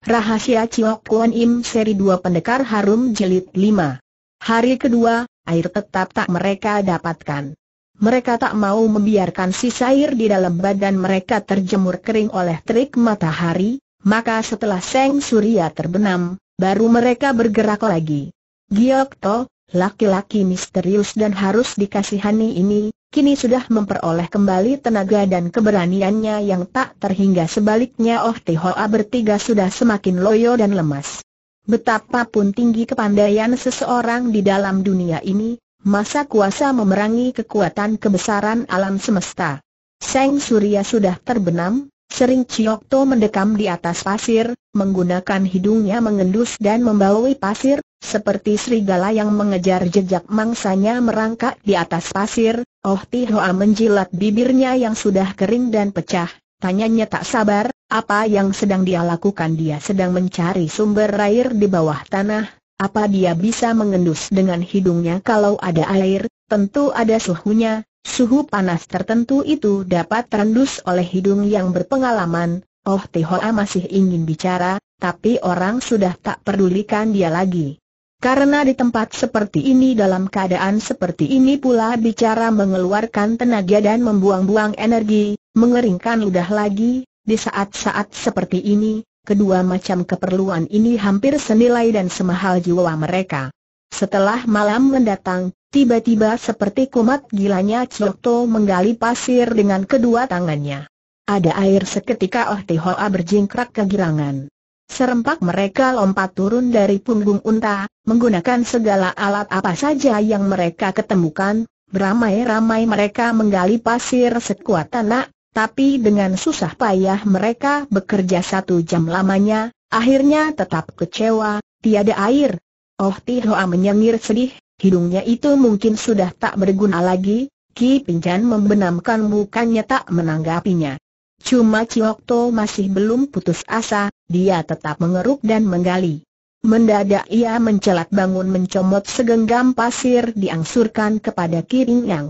Rahasia Ciok Kuan Im Seri 2 Pendekar Harum Jilid 5 Hari kedua, air tetap tak mereka dapatkan. Mereka tak mau membiarkan sisa air di dalam badan mereka terjemur kering oleh terik matahari, maka setelah Seng Surya terbenam, baru mereka bergerak lagi. Giok To, laki-laki misterius dan harus dikasihani ini, kini sudah memperoleh kembali tenaga dan keberaniannya yang tak terhingga sebaliknya Oh Tihoa bertiga sudah semakin loyo dan lemas. Betapapun tinggi kepandaian seseorang di dalam dunia ini, masa kuasa memerangi kekuatan kebesaran alam semesta. Seng Surya sudah terbenam, Sering Ciokto mendekam di atas pasir, menggunakan hidungnya mengendus dan membaui pasir, seperti serigala yang mengejar jejak mangsanya merangkak di atas pasir. Oh Tihoa menjilat bibirnya yang sudah kering dan pecah, tanyanya tak sabar, apa yang sedang dia lakukan? Dia sedang mencari sumber air di bawah tanah, apa dia bisa mengendus dengan hidungnya? Kalau ada air, tentu ada suhunya, Suhu panas tertentu itu dapat terendus oleh hidung yang berpengalaman. Oh Tihoa masih ingin bicara, tapi orang sudah tak pedulikan dia lagi. Karena di tempat seperti ini dalam keadaan seperti ini pula bicara mengeluarkan tenaga dan membuang-buang energi, mengeringkan ludah lagi, di saat-saat seperti ini, kedua macam keperluan ini hampir senilai dan semahal jiwa mereka. Setelah malam mendatang, Tiba-tiba seperti kumat gilanya Chokto menggali pasir dengan kedua tangannya. Ada air seketika Oh Tihoa berjingkrak kegirangan. Serempak mereka lompat turun dari punggung unta, menggunakan segala alat apa saja yang mereka ketemukan, beramai-ramai mereka menggali pasir sekuat tanah, tapi dengan susah payah mereka bekerja satu jam lamanya, akhirnya tetap kecewa, tiada air. Oh Tihoa menyengir sedih, hidungnya itu mungkin sudah tak berguna lagi, Ki Pinjan membenamkan mukanya tak menanggapinya. Cuma Ciokto masih belum putus asa, dia tetap mengeruk dan menggali. Mendadak ia mencelat bangun mencomot segenggam pasir diangsurkan kepada Kiring Yang.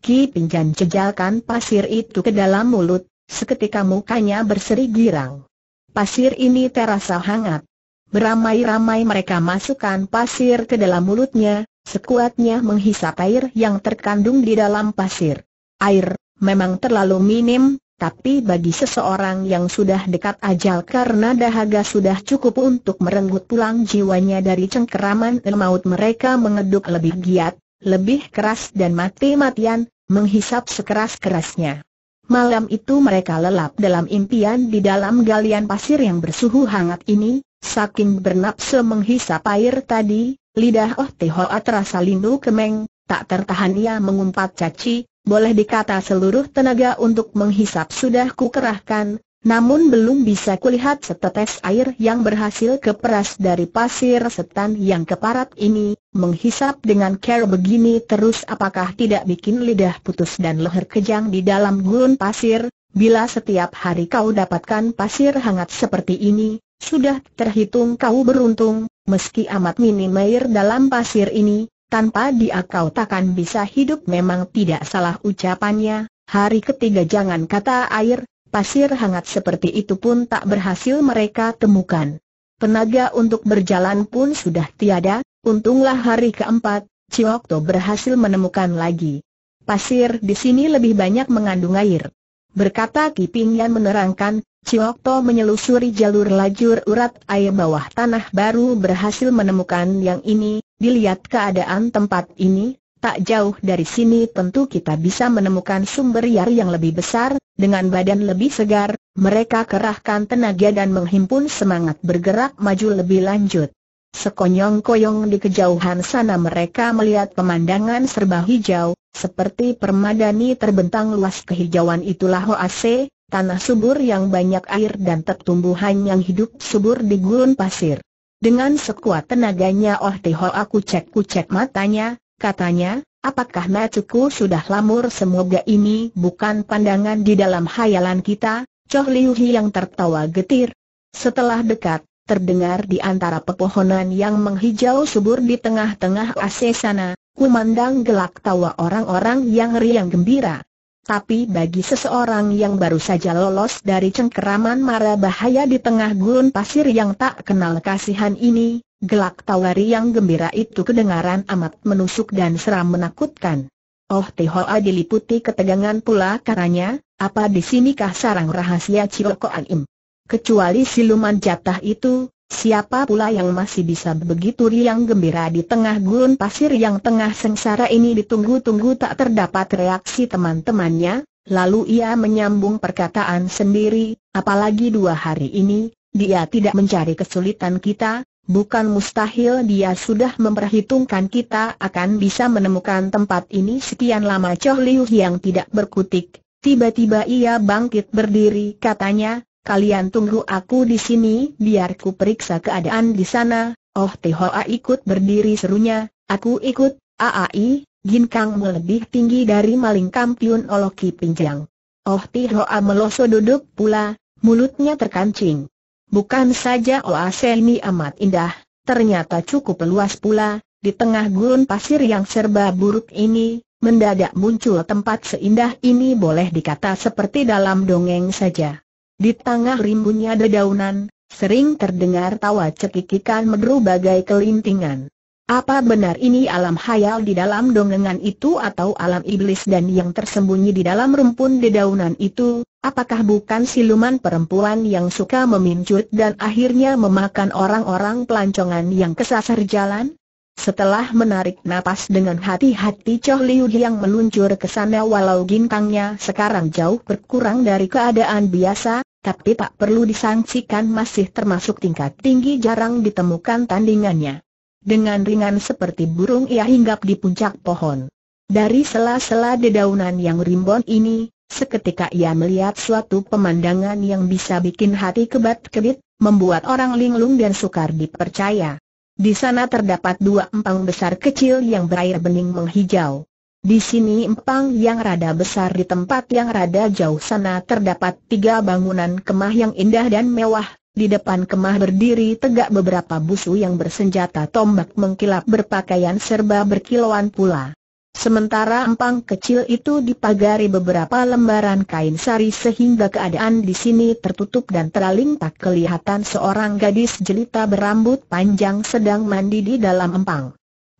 Ki Pinjan jejalkan pasir itu ke dalam mulut, seketika mukanya berseri girang. Pasir ini terasa hangat. Beramai-ramai mereka masukkan pasir ke dalam mulutnya, sekuatnya menghisap air yang terkandung di dalam pasir. Air, memang terlalu minim, tapi bagi seseorang yang sudah dekat ajal karena dahaga sudah cukup untuk merenggut pulang jiwanya dari cengkeraman maut mereka mengeduk lebih giat, lebih keras dan mati-matian, menghisap sekeras-kerasnya. Malam itu mereka lelap dalam impian di dalam galian pasir yang bersuhu hangat ini, saking bernapsu menghisap air tadi, Lidah Oh Tehoa terasa lindu kemeng, tak tertahan ia mengumpat caci, boleh dikata seluruh tenaga untuk menghisap sudah kukerahkan, namun belum bisa kulihat setetes air yang berhasil keperas dari pasir setan yang keparat ini, menghisap dengan care begini terus apakah tidak bikin lidah putus dan leher kejang di dalam gurun pasir, bila setiap hari kau dapatkan pasir hangat seperti ini, sudah terhitung kau beruntung, Meski amat minim air dalam pasir ini, tanpa dia kau takkan bisa hidup memang tidak salah ucapannya, hari ketiga jangan kata air, pasir hangat seperti itu pun tak berhasil mereka temukan. Tenaga untuk berjalan pun sudah tiada, untunglah hari keempat, Ciokto berhasil menemukan lagi. Pasir di sini lebih banyak mengandung air. Berkata Kiping yang menerangkan, Ciokto menyelusuri jalur lajur urat air bawah tanah baru berhasil menemukan yang ini, dilihat keadaan tempat ini, tak jauh dari sini tentu kita bisa menemukan sumber air yang lebih besar, dengan badan lebih segar, mereka kerahkan tenaga dan menghimpun semangat bergerak maju lebih lanjut. Sekonyong-koyong di kejauhan sana mereka melihat pemandangan serba hijau, seperti permadani terbentang luas kehijauan itulah Hoase, tanah subur yang banyak air dan tumbuhan yang hidup subur di gurun pasir. Dengan sekuat tenaganya Oh Teho aku cek-kucek matanya, katanya, apakah macuku sudah lamur semoga ini bukan pandangan di dalam hayalan kita, Choh Liu Hi yang tertawa getir. Setelah dekat, terdengar di antara pepohonan yang menghijau subur di tengah-tengah AC sana, kumandang gelak tawa orang-orang yang riang gembira. tapi bagi seseorang yang baru saja lolos dari cengkeraman mara bahaya di tengah gurun pasir yang tak kenal kasihan ini, gelak tawari yang gembira itu kedengaran amat menusuk dan seram menakutkan. Oh Tihoa diliputi ketegangan pula karanya, apa di sinikah sarang rahasia Cioko Im? Kecuali siluman jatah itu, siapa pula yang masih bisa begitu riang gembira di tengah gurun pasir yang tengah sengsara ini ditunggu-tunggu tak terdapat reaksi teman-temannya, lalu ia menyambung perkataan sendiri, apalagi dua hari ini, dia tidak mencari kesulitan kita, bukan mustahil dia sudah memperhitungkan kita akan bisa menemukan tempat ini sekian lama Choh Liu yang tidak berkutik. Tiba-tiba ia bangkit berdiri katanya, kalian tunggu aku di sini biar ku periksa keadaan di sana. Oh Tihoa ikut berdiri serunya, aku ikut, Aai, ginkang melebih tinggi dari maling kampiun oloki pinjang. Oh Tihoa meloso duduk pula, mulutnya terkancing. Bukan saja oase ini amat indah, ternyata cukup luas pula, di tengah gurun pasir yang serba buruk ini, mendadak muncul tempat seindah ini boleh dikata seperti dalam dongeng saja. Di tengah rimbunnya dedaunan, sering terdengar tawa cekikikan medru bagai kelintingan. Apa benar ini alam hayal di dalam dongengan itu atau alam iblis dan yang tersembunyi di dalam rumpun dedaunan itu, apakah bukan siluman perempuan yang suka memincut dan akhirnya memakan orang-orang pelancongan yang kesasar jalan? Setelah menarik napas dengan hati-hati Choh Liu yang meluncur ke sana walau ginkangnya sekarang jauh berkurang dari keadaan biasa, tapi tak perlu disangsikan masih termasuk tingkat tinggi jarang ditemukan tandingannya. Dengan ringan seperti burung ia hinggap di puncak pohon. Dari sela-sela dedaunan yang rimbun ini, seketika ia melihat suatu pemandangan yang bisa bikin hati kebat-kebit, membuat orang linglung dan sukar dipercaya. Di sana terdapat dua empang besar kecil yang berair bening menghijau. Di sini empang yang rada besar di tempat yang rada jauh sana terdapat tiga bangunan kemah yang indah dan mewah. Di depan kemah berdiri tegak beberapa busu yang bersenjata tombak mengkilap berpakaian serba berkilauan pula. Sementara empang kecil itu dipagari beberapa lembaran kain sari sehingga keadaan di sini tertutup dan teraling tak kelihatan seorang gadis jelita berambut panjang sedang mandi di dalam empang.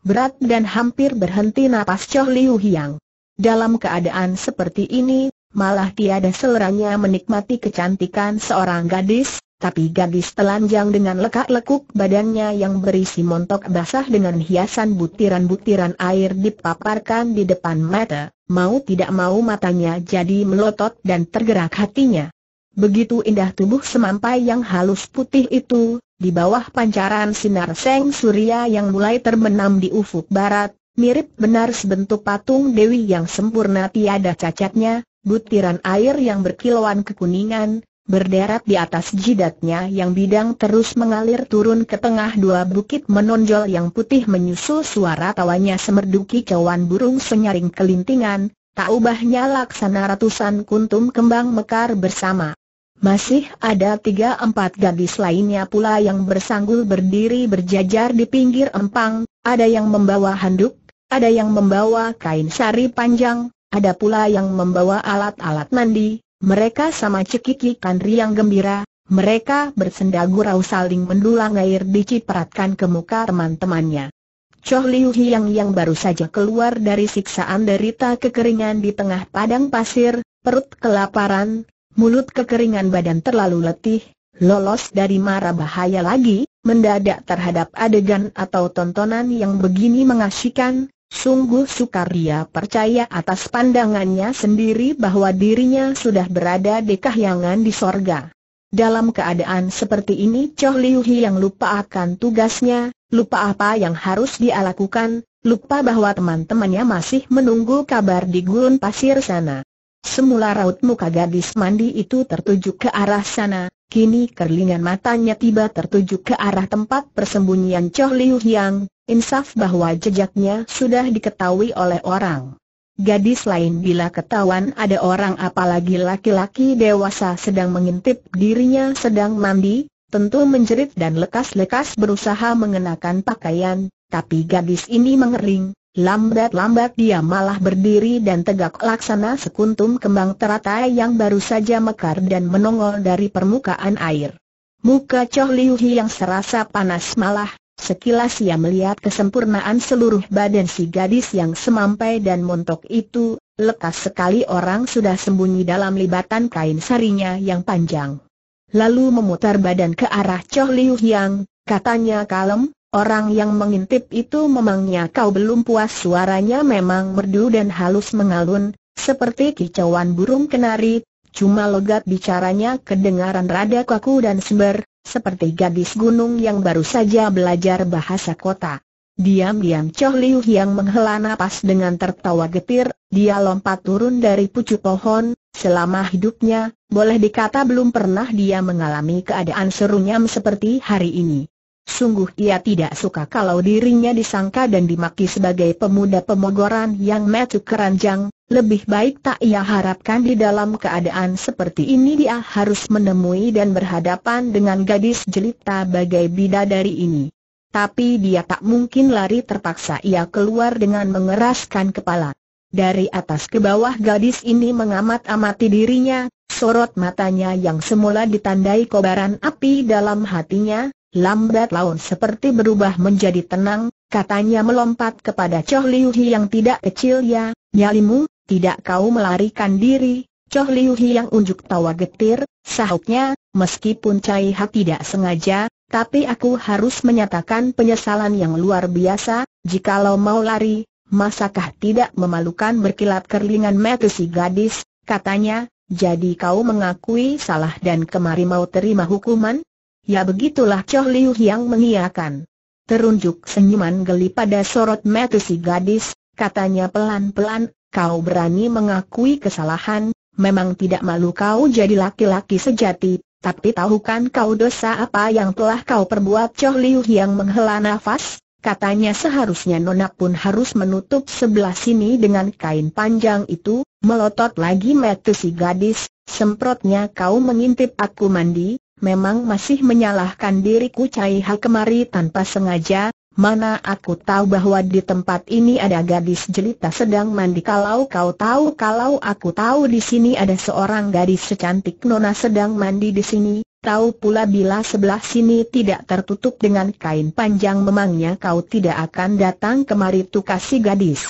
Berat dan hampir berhenti napas Choh Liu Hiang. Dalam keadaan seperti ini, malah tiada seleranya menikmati kecantikan seorang gadis, tapi gadis telanjang dengan lekak-lekuk badannya yang berisi montok basah dengan hiasan butiran-butiran air dipaparkan di depan mata, mau tidak mau matanya jadi melotot dan tergerak hatinya. Begitu indah tubuh semampai yang halus putih itu, di bawah pancaran sinar seng surya yang mulai terbenam di ufuk barat, mirip benar sebentuk patung Dewi yang sempurna tiada cacatnya, butiran air yang berkilauan kekuningan, berderet di atas jidatnya yang bidang terus mengalir turun ke tengah dua bukit menonjol yang putih menyusul suara tawanya semerdu kicauan burung senyaring kelintingan, tak ubahnya laksana ratusan kuntum kembang mekar bersama. Masih ada tiga empat gadis lainnya pula yang bersanggul berdiri berjajar di pinggir empang, ada yang membawa handuk, ada yang membawa kain sari panjang, ada pula yang membawa alat-alat mandi, mereka sama cekikikan riang gembira, mereka bersenda gurau saling mendulang air dicipratkan ke muka teman-temannya. Choh Liu Hiang yang baru saja keluar dari siksaan derita kekeringan di tengah padang pasir, perut kelaparan, mulut kekeringan badan terlalu letih, lolos dari mara bahaya lagi, mendadak terhadap adegan atau tontonan yang begini mengasyikan, Sungguh sukar dia percaya atas pandangannya sendiri bahwa dirinya sudah berada di kahyangan di sorga. Dalam keadaan seperti ini Choh Liu yang lupa akan tugasnya, lupa apa yang harus dia lakukan, lupa bahwa teman-temannya masih menunggu kabar di gurun pasir sana. Semula raut muka gadis mandi itu tertuju ke arah sana, kini kerlingan matanya tiba tertuju ke arah tempat persembunyian Choh Liu Insaf bahwa jejaknya sudah diketahui oleh orang. Gadis lain bila ketahuan ada orang apalagi laki-laki dewasa sedang mengintip dirinya sedang mandi, tentu menjerit dan lekas-lekas berusaha mengenakan pakaian, tapi gadis ini mengering, lambat-lambat dia malah berdiri dan tegak laksana sekuntum kembang teratai yang baru saja mekar dan menongol dari permukaan air. Muka Choh Liu Hi yang serasa panas malah, sekilas ia melihat kesempurnaan seluruh badan si gadis yang semampai dan montok itu, lekas sekali orang sudah sembunyi dalam libatan kain sarinya yang panjang. Lalu memutar badan ke arah Choh Liu Hiang, katanya kalem, orang yang mengintip itu memangnya kau belum puas suaranya memang merdu dan halus mengalun, seperti kicauan burung kenari, cuma logat bicaranya kedengaran rada kaku dan sember, seperti gadis gunung yang baru saja belajar bahasa kota. Diam-diam Choh Liu yang menghela napas dengan tertawa getir, dia lompat turun dari pucuk pohon, selama hidupnya, boleh dikata belum pernah dia mengalami keadaan serunyam seperti hari ini. Sungguh ia tidak suka kalau dirinya disangka dan dimaki sebagai pemuda pemogoran yang metu keranjang, lebih baik tak ia harapkan di dalam keadaan seperti ini dia harus menemui dan berhadapan dengan gadis jelita bagai bidadari ini. Tapi dia tak mungkin lari terpaksa ia keluar dengan mengeraskan kepala. Dari atas ke bawah gadis ini mengamat-amati dirinya, sorot matanya yang semula ditandai kobaran api dalam hatinya, lambat laun seperti berubah menjadi tenang, katanya melompat kepada Choh Liu Hi yang tidak kecil ya, nyalimu, tidak kau melarikan diri, Choh Liu Hi yang unjuk tawa getir, sahutnya, meskipun Cai Ha tidak sengaja, tapi aku harus menyatakan penyesalan yang luar biasa, jikalau mau lari, masakah tidak memalukan berkilat kerlingan mata si gadis, katanya, jadi kau mengakui salah dan kemari mau terima hukuman? Ya begitulah Choh Liu yang mengiyakan. Terunjuk senyuman geli pada sorot mata si gadis, katanya pelan-pelan, kau berani mengakui kesalahan, memang tidak malu kau jadi laki-laki sejati, tapi tahukan kau dosa apa yang telah kau perbuat Choh Liu yang menghela nafas, katanya seharusnya nona pun harus menutup sebelah sini dengan kain panjang itu, melotot lagi mata si gadis, semprotnya kau mengintip aku mandi, memang masih menyalahkan diriku Cai Ha kemari tanpa sengaja, mana aku tahu bahwa di tempat ini ada gadis jelita sedang mandi. Kalau kau tahu kalau aku tahu di sini ada seorang gadis secantik. Nona sedang mandi di sini, tahu pula bila sebelah sini tidak tertutup dengan kain panjang memangnya kau tidak akan datang kemari tuh kasih gadis.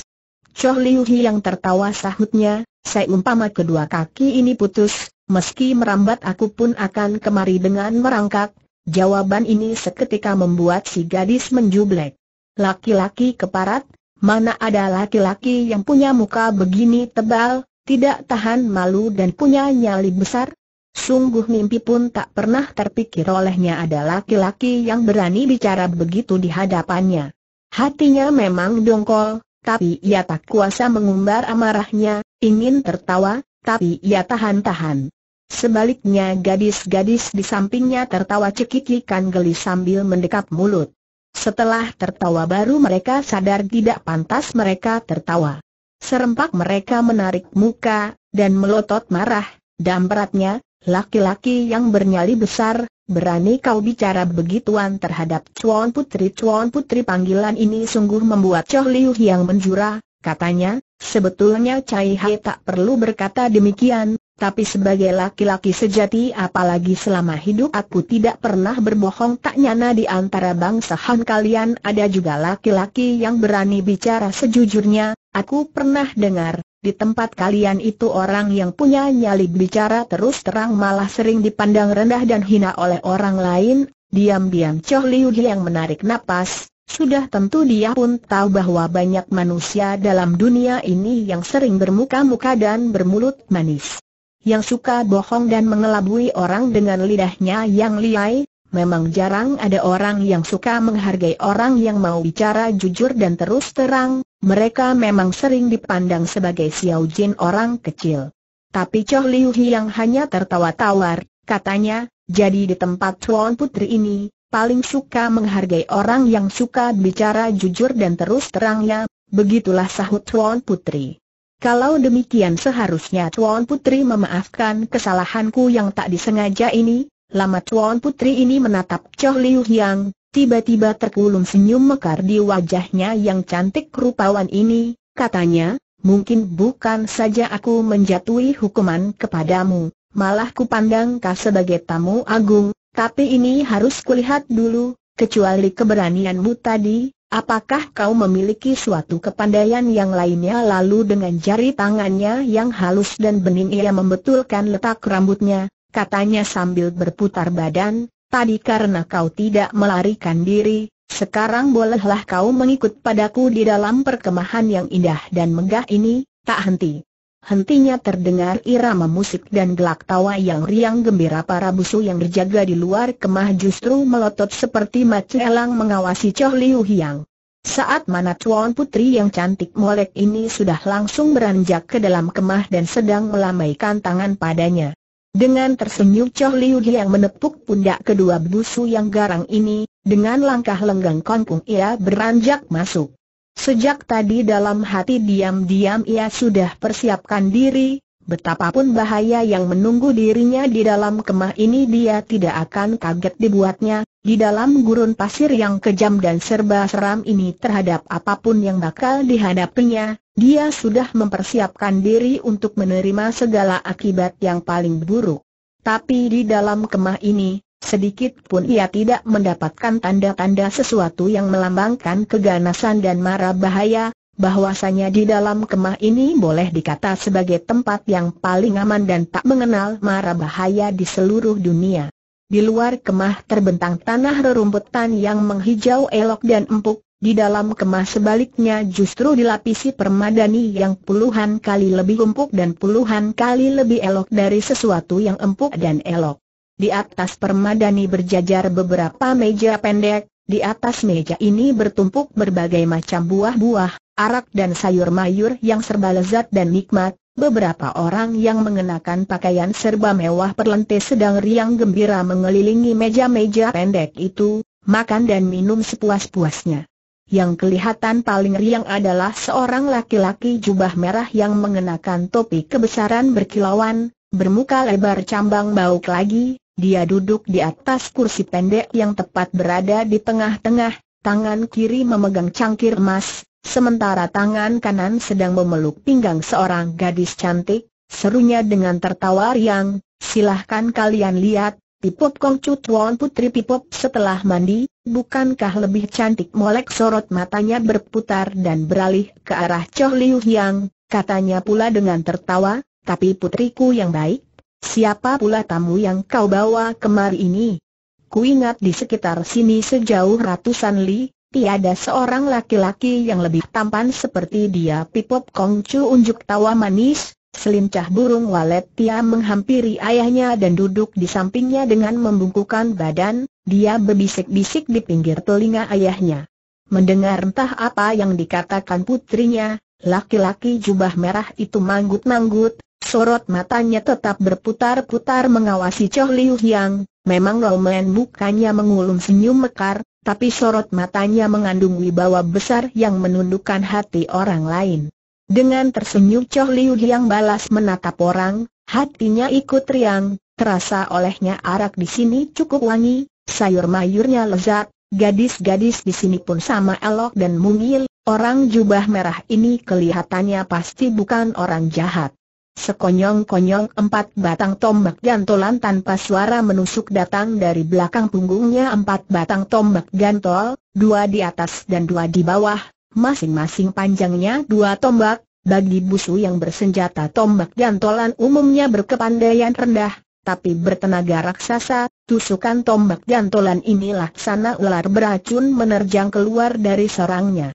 Chow Liu Hi yang tertawa sahutnya, saya umpama kedua kaki ini putus, Meski merambat aku pun akan kemari dengan merangkak, jawaban ini seketika membuat si gadis menjublek. Laki-laki keparat, mana ada laki-laki yang punya muka begini tebal, tidak tahan malu dan punya nyali besar? Sungguh mimpi pun tak pernah terpikir olehnya ada laki-laki yang berani bicara begitu di hadapannya. Hatinya memang dongkol, tapi ia tak kuasa mengumbar amarahnya, ingin tertawa, tapi ia tahan-tahan. Sebaliknya gadis-gadis di sampingnya tertawa cekikikan geli sambil mendekap mulut. Setelah tertawa baru mereka sadar tidak pantas mereka tertawa. Serempak mereka menarik muka, dan melotot marah, dampratnya, laki-laki yang bernyali besar, berani kau bicara begituan terhadap Chuan Putri Chuan Putri panggilan ini sungguh membuat Chow Liu yang menjura, katanya, sebetulnya Cai Hai tak perlu berkata demikian, tapi sebagai laki-laki sejati apalagi selama hidup aku tidak pernah berbohong. Tak nyana di antara bangsa Han kalian ada juga laki-laki yang berani bicara sejujurnya, aku pernah dengar, di tempat kalian itu orang yang punya nyali bicara terus terang malah sering dipandang rendah dan hina oleh orang lain, diam-diam Choh Liu yang menarik napas, sudah tentu dia pun tahu bahwa banyak manusia dalam dunia ini yang sering bermuka-muka dan bermulut manis yang suka bohong dan mengelabui orang dengan lidahnya yang liai, memang jarang ada orang yang suka menghargai orang yang mau bicara jujur dan terus terang, mereka memang sering dipandang sebagai Xiao Jin orang kecil. Tapi Chow Liu Hi yang hanya tertawa tawar, katanya, jadi di tempat Tuan Putri ini, paling suka menghargai orang yang suka bicara jujur dan terus terangnya, begitulah sahut Tuan Putri. Kalau demikian seharusnya Tuan Putri memaafkan kesalahanku yang tak disengaja ini, lama Tuan Putri ini menatap Chow Liu Hiang, Tiba-tiba terkulum senyum mekar di wajahnya yang cantik rupawan ini, katanya, mungkin bukan saja aku menjatuhi hukuman kepadamu, malah kupandang kau sebagai tamu agung, tapi ini harus kulihat dulu, kecuali keberanianmu tadi, apakah kau memiliki suatu kepandaian yang lainnya lalu dengan jari tangannya yang halus dan bening ia membetulkan letak rambutnya, katanya sambil berputar badan, tadi karena kau tidak melarikan diri, sekarang bolehlah kau mengikut padaku di dalam perkemahan yang indah dan megah ini, tak henti. Hentinya terdengar irama musik dan gelak tawa yang riang gembira para busu yang berjaga di luar kemah justru melotot seperti mata elang mengawasi Choh Liu Hiang. Saat mana Tuan Putri yang cantik molek ini sudah langsung beranjak ke dalam kemah dan sedang melambaikan tangan padanya. Dengan tersenyum Chow Liu yang menepuk pundak kedua busu yang garang ini, dengan langkah lenggang kongkung ia beranjak masuk. Sejak tadi dalam hati diam-diam ia sudah persiapkan diri, betapapun bahaya yang menunggu dirinya di dalam kemah ini dia tidak akan kaget dibuatnya, di dalam gurun pasir yang kejam dan serba seram ini terhadap apa pun yang bakal dihadapinya, dia sudah mempersiapkan diri untuk menerima segala akibat yang paling buruk. Tapi di dalam kemah ini, sedikit pun ia tidak mendapatkan tanda-tanda sesuatu yang melambangkan keganasan dan marah bahaya, bahwasanya di dalam kemah ini boleh dikata sebagai tempat yang paling aman dan tak mengenal marah bahaya di seluruh dunia. Di luar kemah terbentang tanah rerumputan yang menghijau elok dan empuk, di dalam kemah sebaliknya justru dilapisi permadani yang puluhan kali lebih empuk dan puluhan kali lebih elok dari sesuatu yang empuk dan elok. Di atas permadani berjajar beberapa meja pendek, di atas meja ini bertumpuk berbagai macam buah-buah, arak dan sayur mayur yang serba lezat dan nikmat. Beberapa orang yang mengenakan pakaian serba mewah perlente sedang riang gembira mengelilingi meja-meja pendek itu, makan dan minum sepuas-puasnya. Yang kelihatan paling riang adalah seorang laki-laki jubah merah yang mengenakan topi kebesaran berkilauan, bermuka lebar cambang bauk lagi, dia duduk di atas kursi pendek yang tepat berada di tengah-tengah, tangan kiri memegang cangkir emas, sementara tangan kanan sedang memeluk pinggang seorang gadis cantik, serunya dengan tertawa riang, silahkan kalian lihat, Pipop Kong Chu Tuan Putri Pipop setelah mandi, bukankah lebih cantik molek sorot matanya berputar dan beralih ke arah Chow Liu Hiang, katanya pula dengan tertawa, tapi putriku yang baik, siapa pula tamu yang kau bawa kemari ini? Kuingat di sekitar sini sejauh ratusan li, tiada seorang laki-laki yang lebih tampan seperti dia Pipop Kong Chu unjuk tawa manis, Selincah burung walet Tia menghampiri ayahnya dan duduk di sampingnya dengan membungkukkan badan, dia berbisik-bisik di pinggir telinga ayahnya. Mendengar entah apa yang dikatakan putrinya, laki-laki jubah merah itu manggut-manggut, sorot matanya tetap berputar-putar mengawasi Choh Liu Hiang, memang Roman bukannya mengulum senyum mekar, tapi sorot matanya mengandung wibawa besar yang menundukkan hati orang lain. Dengan tersenyum Choh Liu yang balas menatap orang, hatinya ikut riang, terasa olehnya arak di sini cukup wangi, sayur mayurnya lezat, gadis-gadis di sini pun sama elok dan mungil, orang jubah merah ini kelihatannya pasti bukan orang jahat. Sekonyong-konyong empat batang tombak gantolan tanpa suara menusuk datang dari belakang punggungnya empat batang tombak gantol, dua di atas dan dua di bawah, Masing-masing panjangnya dua tombak, bagi busu yang bersenjata tombak gantolan umumnya berkepandaian rendah, tapi bertenaga raksasa, tusukan tombak gantolan ini laksana ular beracun menerjang keluar dari sarangnya.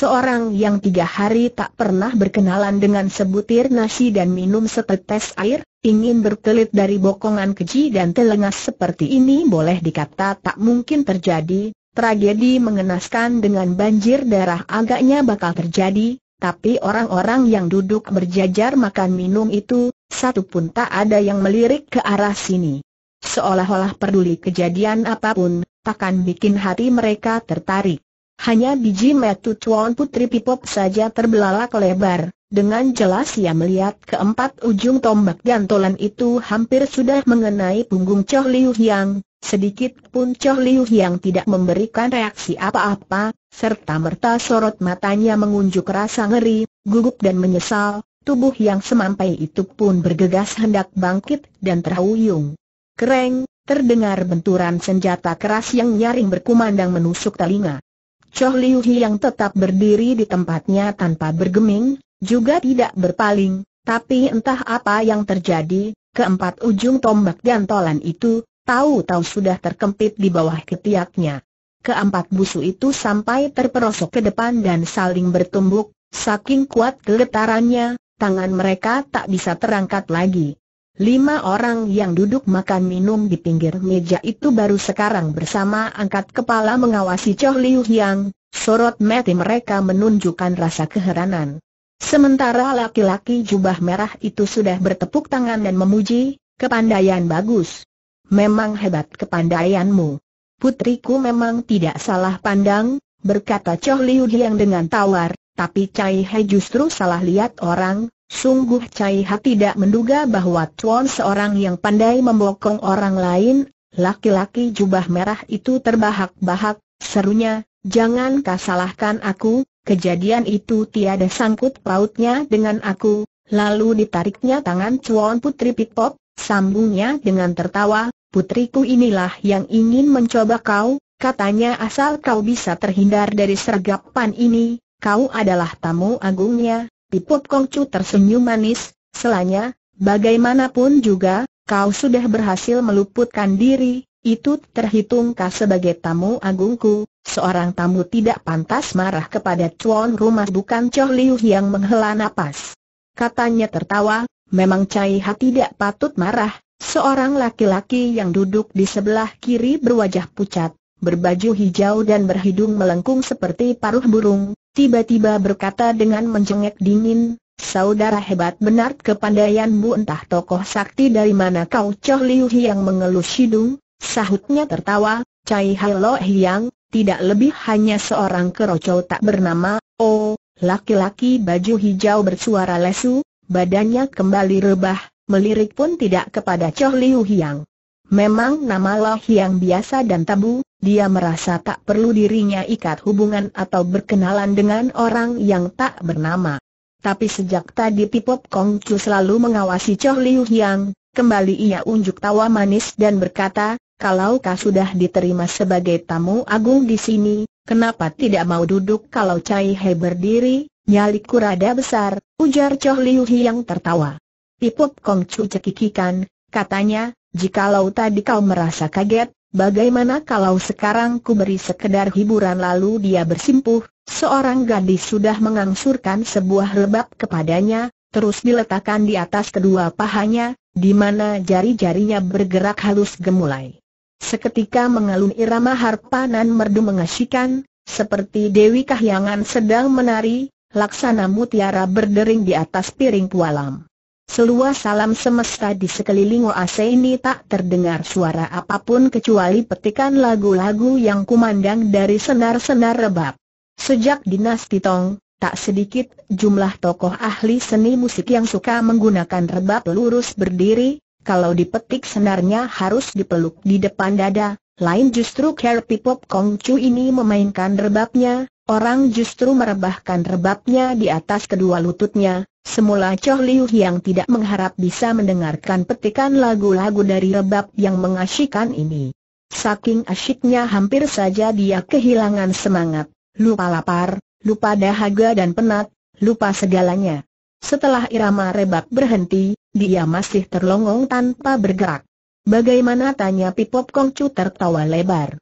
Seorang yang tiga hari tak pernah berkenalan dengan sebutir nasi dan minum setetes air, ingin berkelit dari bokongan keji dan telengas seperti ini boleh dikata tak mungkin terjadi, Tragedi mengenaskan dengan banjir darah agaknya bakal terjadi, tapi orang-orang yang duduk berjajar makan minum itu, satu pun tak ada yang melirik ke arah sini. Seolah-olah peduli kejadian apa pun, takkan bikin hati mereka tertarik. Hanya biji metu Tuan Putri Pipop saja terbelalak lebar, dengan jelas ia melihat keempat ujung tombak gantolan itu hampir sudah mengenai punggung Choh Liu Hiang, sedikit pun Choh Liu yang tidak memberikan reaksi apa-apa, serta merta sorot matanya mengunjuk rasa ngeri, gugup dan menyesal, tubuh yang semampai itu pun bergegas hendak bangkit dan terhuyung. Kereng, terdengar benturan senjata keras yang nyaring berkumandang menusuk telinga. Choh Liu yang tetap berdiri di tempatnya tanpa bergeming, juga tidak berpaling, tapi entah apa yang terjadi, keempat ujung tombak dan tolan itu, tahu-tahu sudah terkempit di bawah ketiaknya. Keempat busu itu sampai terperosok ke depan dan saling bertumbuk, saking kuat geletarannya, tangan mereka tak bisa terangkat lagi. Lima orang yang duduk makan minum di pinggir meja itu baru sekarang bersama angkat kepala mengawasi Choh Liu Hiang, sorot mati mereka menunjukkan rasa keheranan. Sementara laki-laki jubah merah itu sudah bertepuk tangan dan memuji, kepandaian bagus. Memang hebat kepandaianmu. Putriku memang tidak salah pandang, berkata Choh Liu Hiang dengan tawar, tapi Cai Hai justru salah lihat orang, sungguh Cai Hai tidak menduga bahwa Tuan seorang yang pandai membokong orang lain, laki-laki jubah merah itu terbahak-bahak, serunya, jangan kau salahkan aku, Kejadian itu tiada sangkut pautnya dengan aku, lalu ditariknya tangan Chuan Putri Pitpop, sambungnya dengan tertawa, putriku inilah yang ingin mencoba kau, katanya asal kau bisa terhindar dari sergapan ini, kau adalah tamu agungnya, Pipop Kongcu tersenyum manis, selanya, bagaimanapun juga, kau sudah berhasil meluputkan diri, itu terhitung kau sebagai tamu agungku, seorang tamu tidak pantas marah kepada tuan rumah bukan Choh Liu yang menghela napas. Katanya tertawa, memang Cai Ha tidak patut marah, seorang laki-laki yang duduk di sebelah kiri berwajah pucat, berbaju hijau dan berhidung melengkung seperti paruh burung, tiba-tiba berkata dengan menjengek dingin, Saudara hebat benar kepandaianmu entah tokoh sakti dari mana kau Choh Liu yang mengelus hidung, sahutnya tertawa, Cai Hai Lo Hiang, tidak lebih hanya seorang keroco tak bernama, oh, laki-laki baju hijau bersuara lesu, badannya kembali rebah, melirik pun tidak kepada Choh Liu Hiang. Memang nama Lo Hiang biasa dan tabu, dia merasa tak perlu dirinya ikat hubungan atau berkenalan dengan orang yang tak bernama. Tapi sejak tadi Pipop Kong Chu selalu mengawasi Choh Liu Hiang, kembali ia unjuk tawa manis dan berkata, kalau kau sudah diterima sebagai tamu agung di sini, kenapa tidak mau duduk kalau Cai He berdiri, nyaliku rada besar, ujar Choh Liu yang tertawa. Pipop Kong Chu cekikikan, katanya, jikalau tadi kau merasa kaget, bagaimana kalau sekarang ku beri sekedar hiburan lalu dia bersimpuh, seorang gadis sudah mengangsurkan sebuah rebab kepadanya, terus diletakkan di atas kedua pahanya, di mana jari-jarinya bergerak halus gemulai. Seketika mengalun irama harpanan merdu mengasyikan, seperti Dewi Kahyangan sedang menari, laksana mutiara berdering di atas piring pualam. Seluas salam semesta di sekeliling oase ini tak terdengar suara apa pun kecuali petikan lagu-lagu yang kumandang dari senar-senar rebab. Sejak dinasti Tong, tak sedikit jumlah tokoh ahli seni musik yang suka menggunakan rebab lurus berdiri, kalau dipetik senarnya harus dipeluk di depan dada, lain justru Kerpi Pop Kong Chu ini memainkan rebabnya, orang justru merebahkan rebabnya di atas kedua lututnya. Semula Choh Liu yang tidak mengharap bisa mendengarkan petikan lagu-lagu dari rebab yang mengasyikan ini. Saking asyiknya hampir saja dia kehilangan semangat, lupa lapar, lupa dahaga dan penat, lupa segalanya. Setelah irama rebab berhenti, dia masih terlongong tanpa bergerak. Bagaimana tanya Pipop Kongcu tertawa lebar.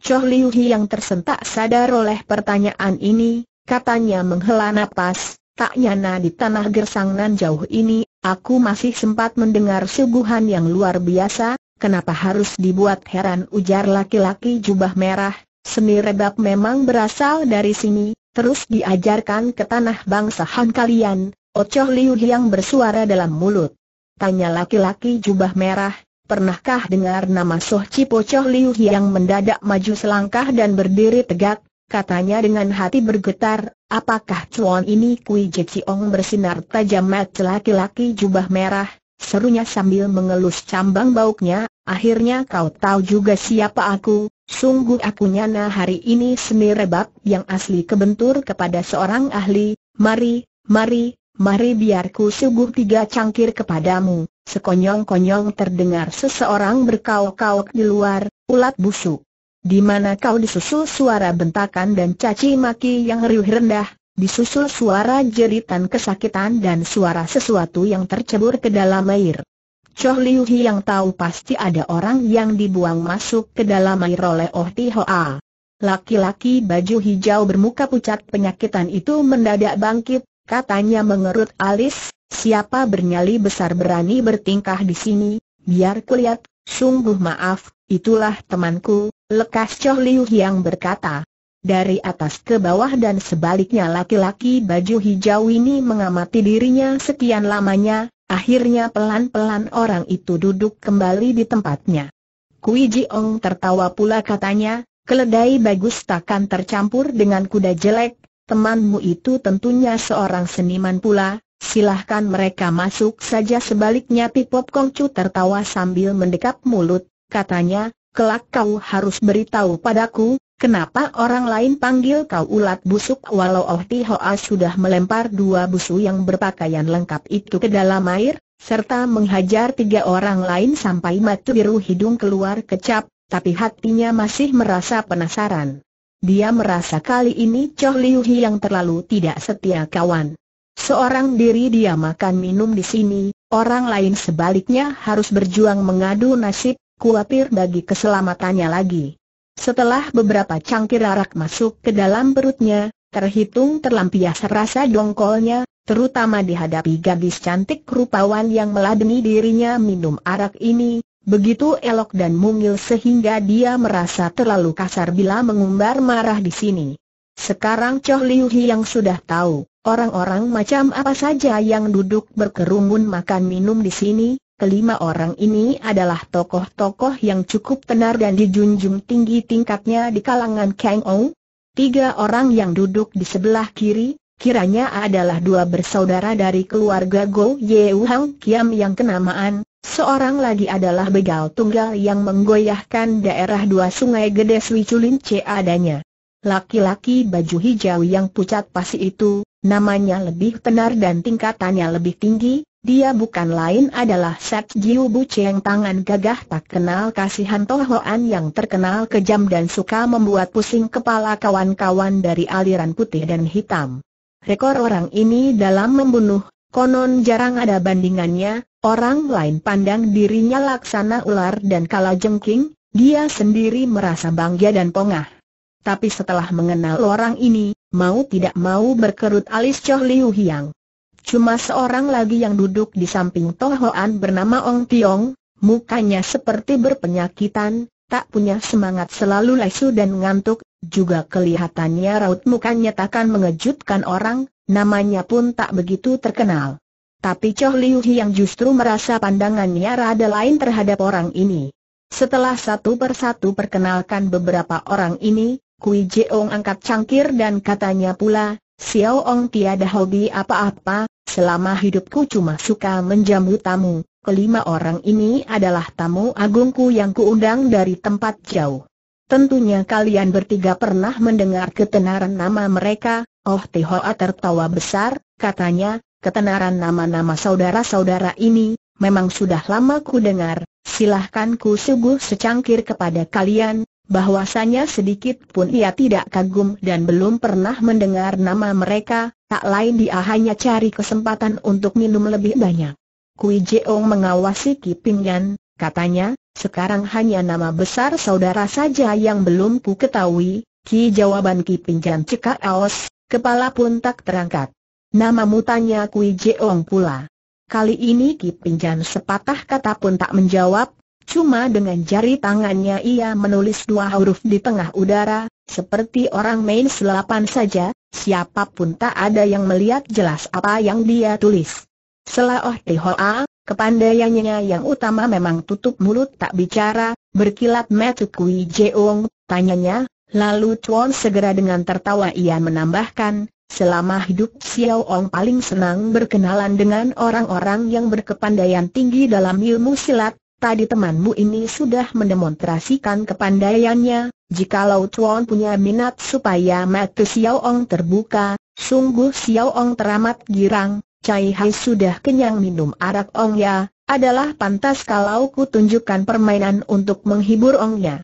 Choh Liu yang tersentak sadar oleh pertanyaan ini, katanya menghela napas, tak nyana di tanah gersang nan jauh ini, aku masih sempat mendengar suguhan yang luar biasa, kenapa harus dibuat heran ujar laki-laki jubah merah, seni rebab memang berasal dari sini, terus diajarkan ke tanah bangsa Han kalian, Ocoh Liu yang bersuara dalam mulut. Tanya laki-laki jubah merah, pernahkah dengar nama Soh Cipo Choh Liu yang mendadak maju selangkah dan berdiri tegak, katanya dengan hati bergetar, apakah cuan ini? Kui Jeciong bersinar tajam mata laki-laki jubah merah, serunya sambil mengelus cambang bauknya, akhirnya kau tahu juga siapa aku, sungguh aku nyana hari ini seni rebab yang asli kebentur kepada seorang ahli, mari, mari, mari biarku suguh tiga cangkir kepadamu, sekonyong-konyong terdengar seseorang berkauk-kauk di luar, ulat busuk. Di mana kau disusul suara bentakan dan caci maki yang riuh rendah, disusul suara jeritan kesakitan dan suara sesuatu yang tercebur ke dalam air. Choh Liu yang tahu pasti ada orang yang dibuang masuk ke dalam air oleh Oh Ti Hoa. Laki-laki baju hijau bermuka pucat penyakitan itu mendadak bangkit, katanya mengerut alis, siapa bernyali besar berani bertingkah di sini, biar kulihat, sungguh maaf, itulah temanku, lekas Choh Liu yang berkata. Dari atas ke bawah dan sebaliknya laki-laki baju hijau ini mengamati dirinya sekian lamanya, Akhirnya pelan-pelan orang itu duduk kembali di tempatnya. Kui Jiong tertawa pula katanya, keledai bagus takkan tercampur dengan kuda jelek, temanmu itu tentunya seorang seniman pula, silahkan mereka masuk saja sebaliknya Pipop Kongcu tertawa sambil mendekap mulut, katanya, kelak kau harus beritahu padaku, Kenapa orang lain panggil kau ulat busuk walau Oh Ti Hoa sudah melempar dua busu yang berpakaian lengkap itu ke dalam air, serta menghajar tiga orang lain sampai mata biru hidung keluar kecap, tapi hatinya masih merasa penasaran. Dia merasa kali ini Choh Liu yang terlalu tidak setia kawan. Seorang diri dia makan minum di sini, orang lain sebaliknya harus berjuang mengadu nasib, khawatir bagi keselamatannya lagi. Setelah beberapa cangkir arak masuk ke dalam perutnya, terhitung terlampias rasa dongkolnya, terutama dihadapi gadis cantik rupawan yang meladeni dirinya minum arak ini, begitu elok dan mungil sehingga dia merasa terlalu kasar bila mengumbar marah di sini. Sekarang Choh Liu yang sudah tahu, orang-orang macam apa saja yang duduk berkerumun makan minum di sini, Kelima orang ini adalah tokoh-tokoh yang cukup tenar dan dijunjung tinggi tingkatnya di kalangan Kang Ou. Tiga orang yang duduk di sebelah kiri, kiranya adalah dua bersaudara dari keluarga Go Yeu Hang Kiam yang kenamaan, seorang lagi adalah begal tunggal yang menggoyahkan daerah dua sungai gede Sui C adanya. Laki-laki baju hijau yang pucat pasi itu, namanya lebih tenar dan tingkatannya lebih tinggi, dia bukan lain adalah Sat Jiu Bu Cheng tangan gagah tak kenal kasihan Tohoan yang terkenal kejam dan suka membuat pusing kepala kawan-kawan dari aliran putih dan hitam. Rekor orang ini dalam membunuh, konon jarang ada bandingannya, orang lain pandang dirinya laksana ular dan kala jengking, dia sendiri merasa bangga dan pongah. Tapi setelah mengenal orang ini, mau tidak mau berkerut alis Choh Liu Hiang. Cuma seorang lagi yang duduk di samping Tohoan bernama Ong Tiong, mukanya seperti berpenyakitan, tak punya semangat selalu lesu dan ngantuk, juga kelihatannya raut mukanya takkan mengejutkan orang, namanya pun tak begitu terkenal. Tapi Choh Liu yang justru merasa pandangannya rada lain terhadap orang ini. Setelah satu persatu perkenalkan beberapa orang ini, Kui Jeong angkat cangkir dan katanya pula, Xiao Ong tiada hobi apa-apa, selama hidupku cuma suka menjamu tamu. Kelima orang ini adalah tamu agungku yang kuundang dari tempat jauh. Tentunya kalian bertiga pernah mendengar ketenaran nama mereka, Oh Tihoa tertawa besar, katanya, ketenaran nama-nama saudara-saudara ini, memang sudah lama ku dengar, silahkan ku suguh secangkir kepada kalian, bahwasanya sedikit pun ia tidak kagum dan belum pernah mendengar nama mereka, tak lain dia hanya cari kesempatan untuk minum lebih banyak. Kui Jeong mengawasi Ki Ping Yan, katanya, sekarang hanya nama besar saudara saja yang belum ku ketahui, Ki jawaban Ki Ping Yan cekak aos, kepala pun tak terangkat. Namamu tanya Kui Jeong pula. Kali ini Ki Ping Yan sepatah kata pun tak menjawab, Cuma dengan jari tangannya ia menulis dua huruf di tengah udara, seperti orang main selapan saja, siapa pun tak ada yang melihat jelas apa yang dia tulis. Selah Oh Tihoa, kepandaiannya yang utama memang tutup mulut tak bicara, berkilat mata Kui Jeong, tanyanya, lalu Chuan segera dengan tertawa ia menambahkan, Selama hidup Xiao Ong paling senang berkenalan dengan orang-orang yang berkepandaian tinggi dalam ilmu silat, tadi temanmu ini sudah mendemonstrasikan kepandaiannya, jikalau Chuan punya minat supaya mata Xiao Ong terbuka, sungguh Xiao Ong teramat girang, Cai Hai sudah kenyang minum arak Ong ya, adalah pantas kalau ku tunjukkan permainan untuk menghibur Ongnya.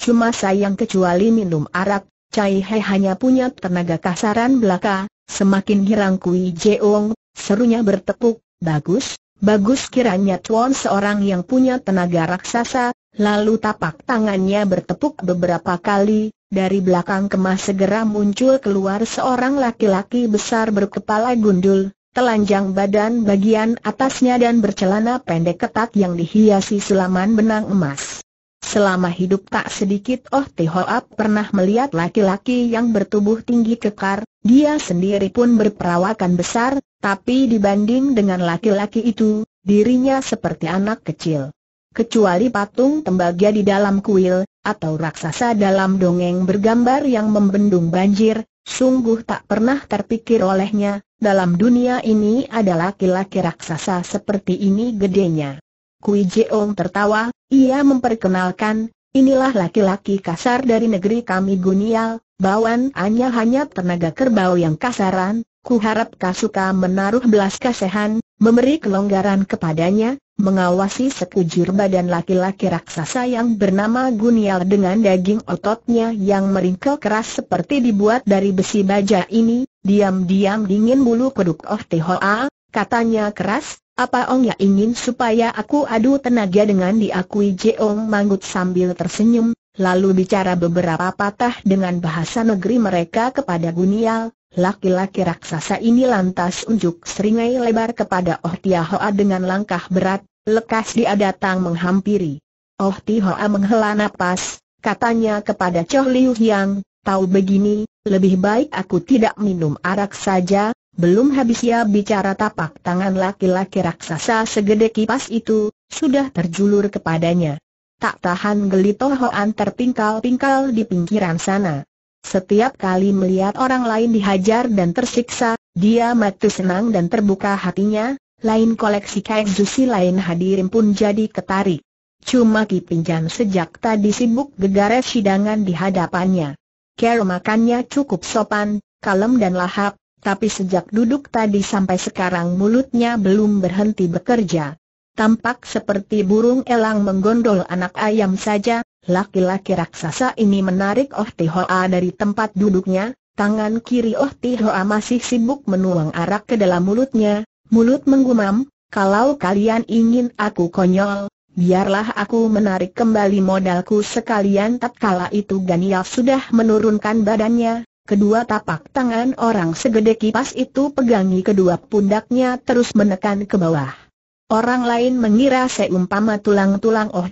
Cuma sayang kecuali minum arak, Cai Hai hanya punya tenaga kasaran belaka, semakin girang Kui Jeong, serunya bertepuk, bagus, Bagus kiranya Tuan seorang yang punya tenaga raksasa, lalu tapak tangannya bertepuk beberapa kali, dari belakang kemas segera muncul keluar seorang laki-laki besar berkepala gundul, telanjang badan bagian atasnya dan bercelana pendek ketat yang dihiasi sulaman benang emas. Selama hidup tak sedikit Oh Tehoap pernah melihat laki-laki yang bertubuh tinggi kekar, dia sendiri pun berperawakan besar, tapi dibanding dengan laki-laki itu, dirinya seperti anak kecil. Kecuali patung tembaga di dalam kuil, atau raksasa dalam dongeng bergambar yang membendung banjir, sungguh tak pernah terpikir olehnya, dalam dunia ini ada laki-laki raksasa seperti ini gedenya. Kui Jeong tertawa, ia memperkenalkan, inilah laki-laki kasar dari negeri kami Gunial, Bawan hanya hanya tenaga kerbau yang kasaran, Ku harap kau suka menaruh belas kasihan, memberi kelonggaran kepadanya, mengawasi sekujur badan laki-laki raksasa yang bernama Gunial dengan daging ototnya yang meringkel keras seperti dibuat dari besi baja ini, diam-diam dingin bulu keduk Oh Tehoa, katanya keras, apa Ong ya ingin supaya aku adu tenaga dengan diakui Jeong Manggut? sambil tersenyum, lalu bicara beberapa patah dengan bahasa negeri mereka kepada Gunial, Laki-laki raksasa ini lantas unjuk seringai lebar kepada Oh Tiahoa dengan langkah berat, lekas dia datang menghampiri. Oh Tiahoa menghela napas, katanya kepada Chow Liu Hiang, tahu begini, lebih baik aku tidak minum arak saja, belum habis ia bicara tapak tangan laki-laki raksasa segede kipas itu, sudah terjulur kepadanya. Tak tahan gelito Hoan terpingkal-pingkal di pinggiran sana. Setiap kali melihat orang lain dihajar dan tersiksa, dia mati senang dan terbuka hatinya, lain koleksi kain Zusi lain hadirin pun jadi ketarik. Cuma Ki Pinjan sejak tadi sibuk gegaret sidangan di hadapannya. Care makannya cukup sopan, kalem dan lahap, tapi sejak duduk tadi sampai sekarang mulutnya belum berhenti bekerja. Tampak seperti burung elang menggondol anak ayam saja, Laki-laki raksasa ini menarik Oh Tihoa dari tempat duduknya, tangan kiri Oh Tihoa masih sibuk menuang arak ke dalam mulutnya, mulut menggumam, kalau kalian ingin aku konyol, biarlah aku menarik kembali modalku sekalian tatkala itu Ganial sudah menurunkan badannya, kedua tapak tangan orang segede kipas itu pegangi kedua pundaknya terus menekan ke bawah. Orang lain mengira seumpama tulang-tulang Oh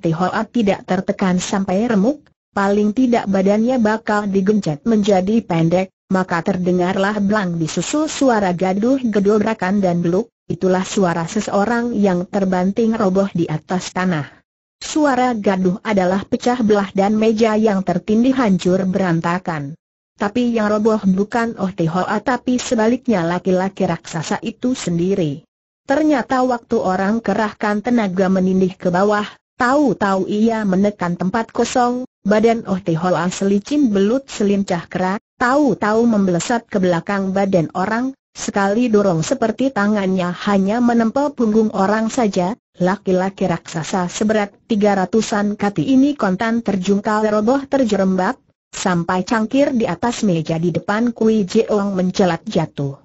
tidak tertekan sampai remuk, paling tidak badannya bakal digencet menjadi pendek, maka terdengarlah belang disusul suara gaduh gedobrakan dan beluk, itulah suara seseorang yang terbanting roboh di atas tanah. Suara gaduh adalah pecah belah dan meja yang tertindih hancur berantakan. Tapi yang roboh bukan Oh Tehoa tapi sebaliknya laki-laki raksasa itu sendiri. Ternyata waktu orang kerahkan tenaga menindih ke bawah, tahu-tahu ia menekan tempat kosong, badan Oh Tehoa selicin belut selincah kera, tahu-tahu membelesat ke belakang badan orang, sekali dorong seperti tangannya hanya menempel punggung orang saja, laki-laki raksasa seberat tiga ratusan kati ini kontan terjungkal roboh terjerembab, sampai cangkir di atas meja di depan Kui Jeong mencelat jatuh.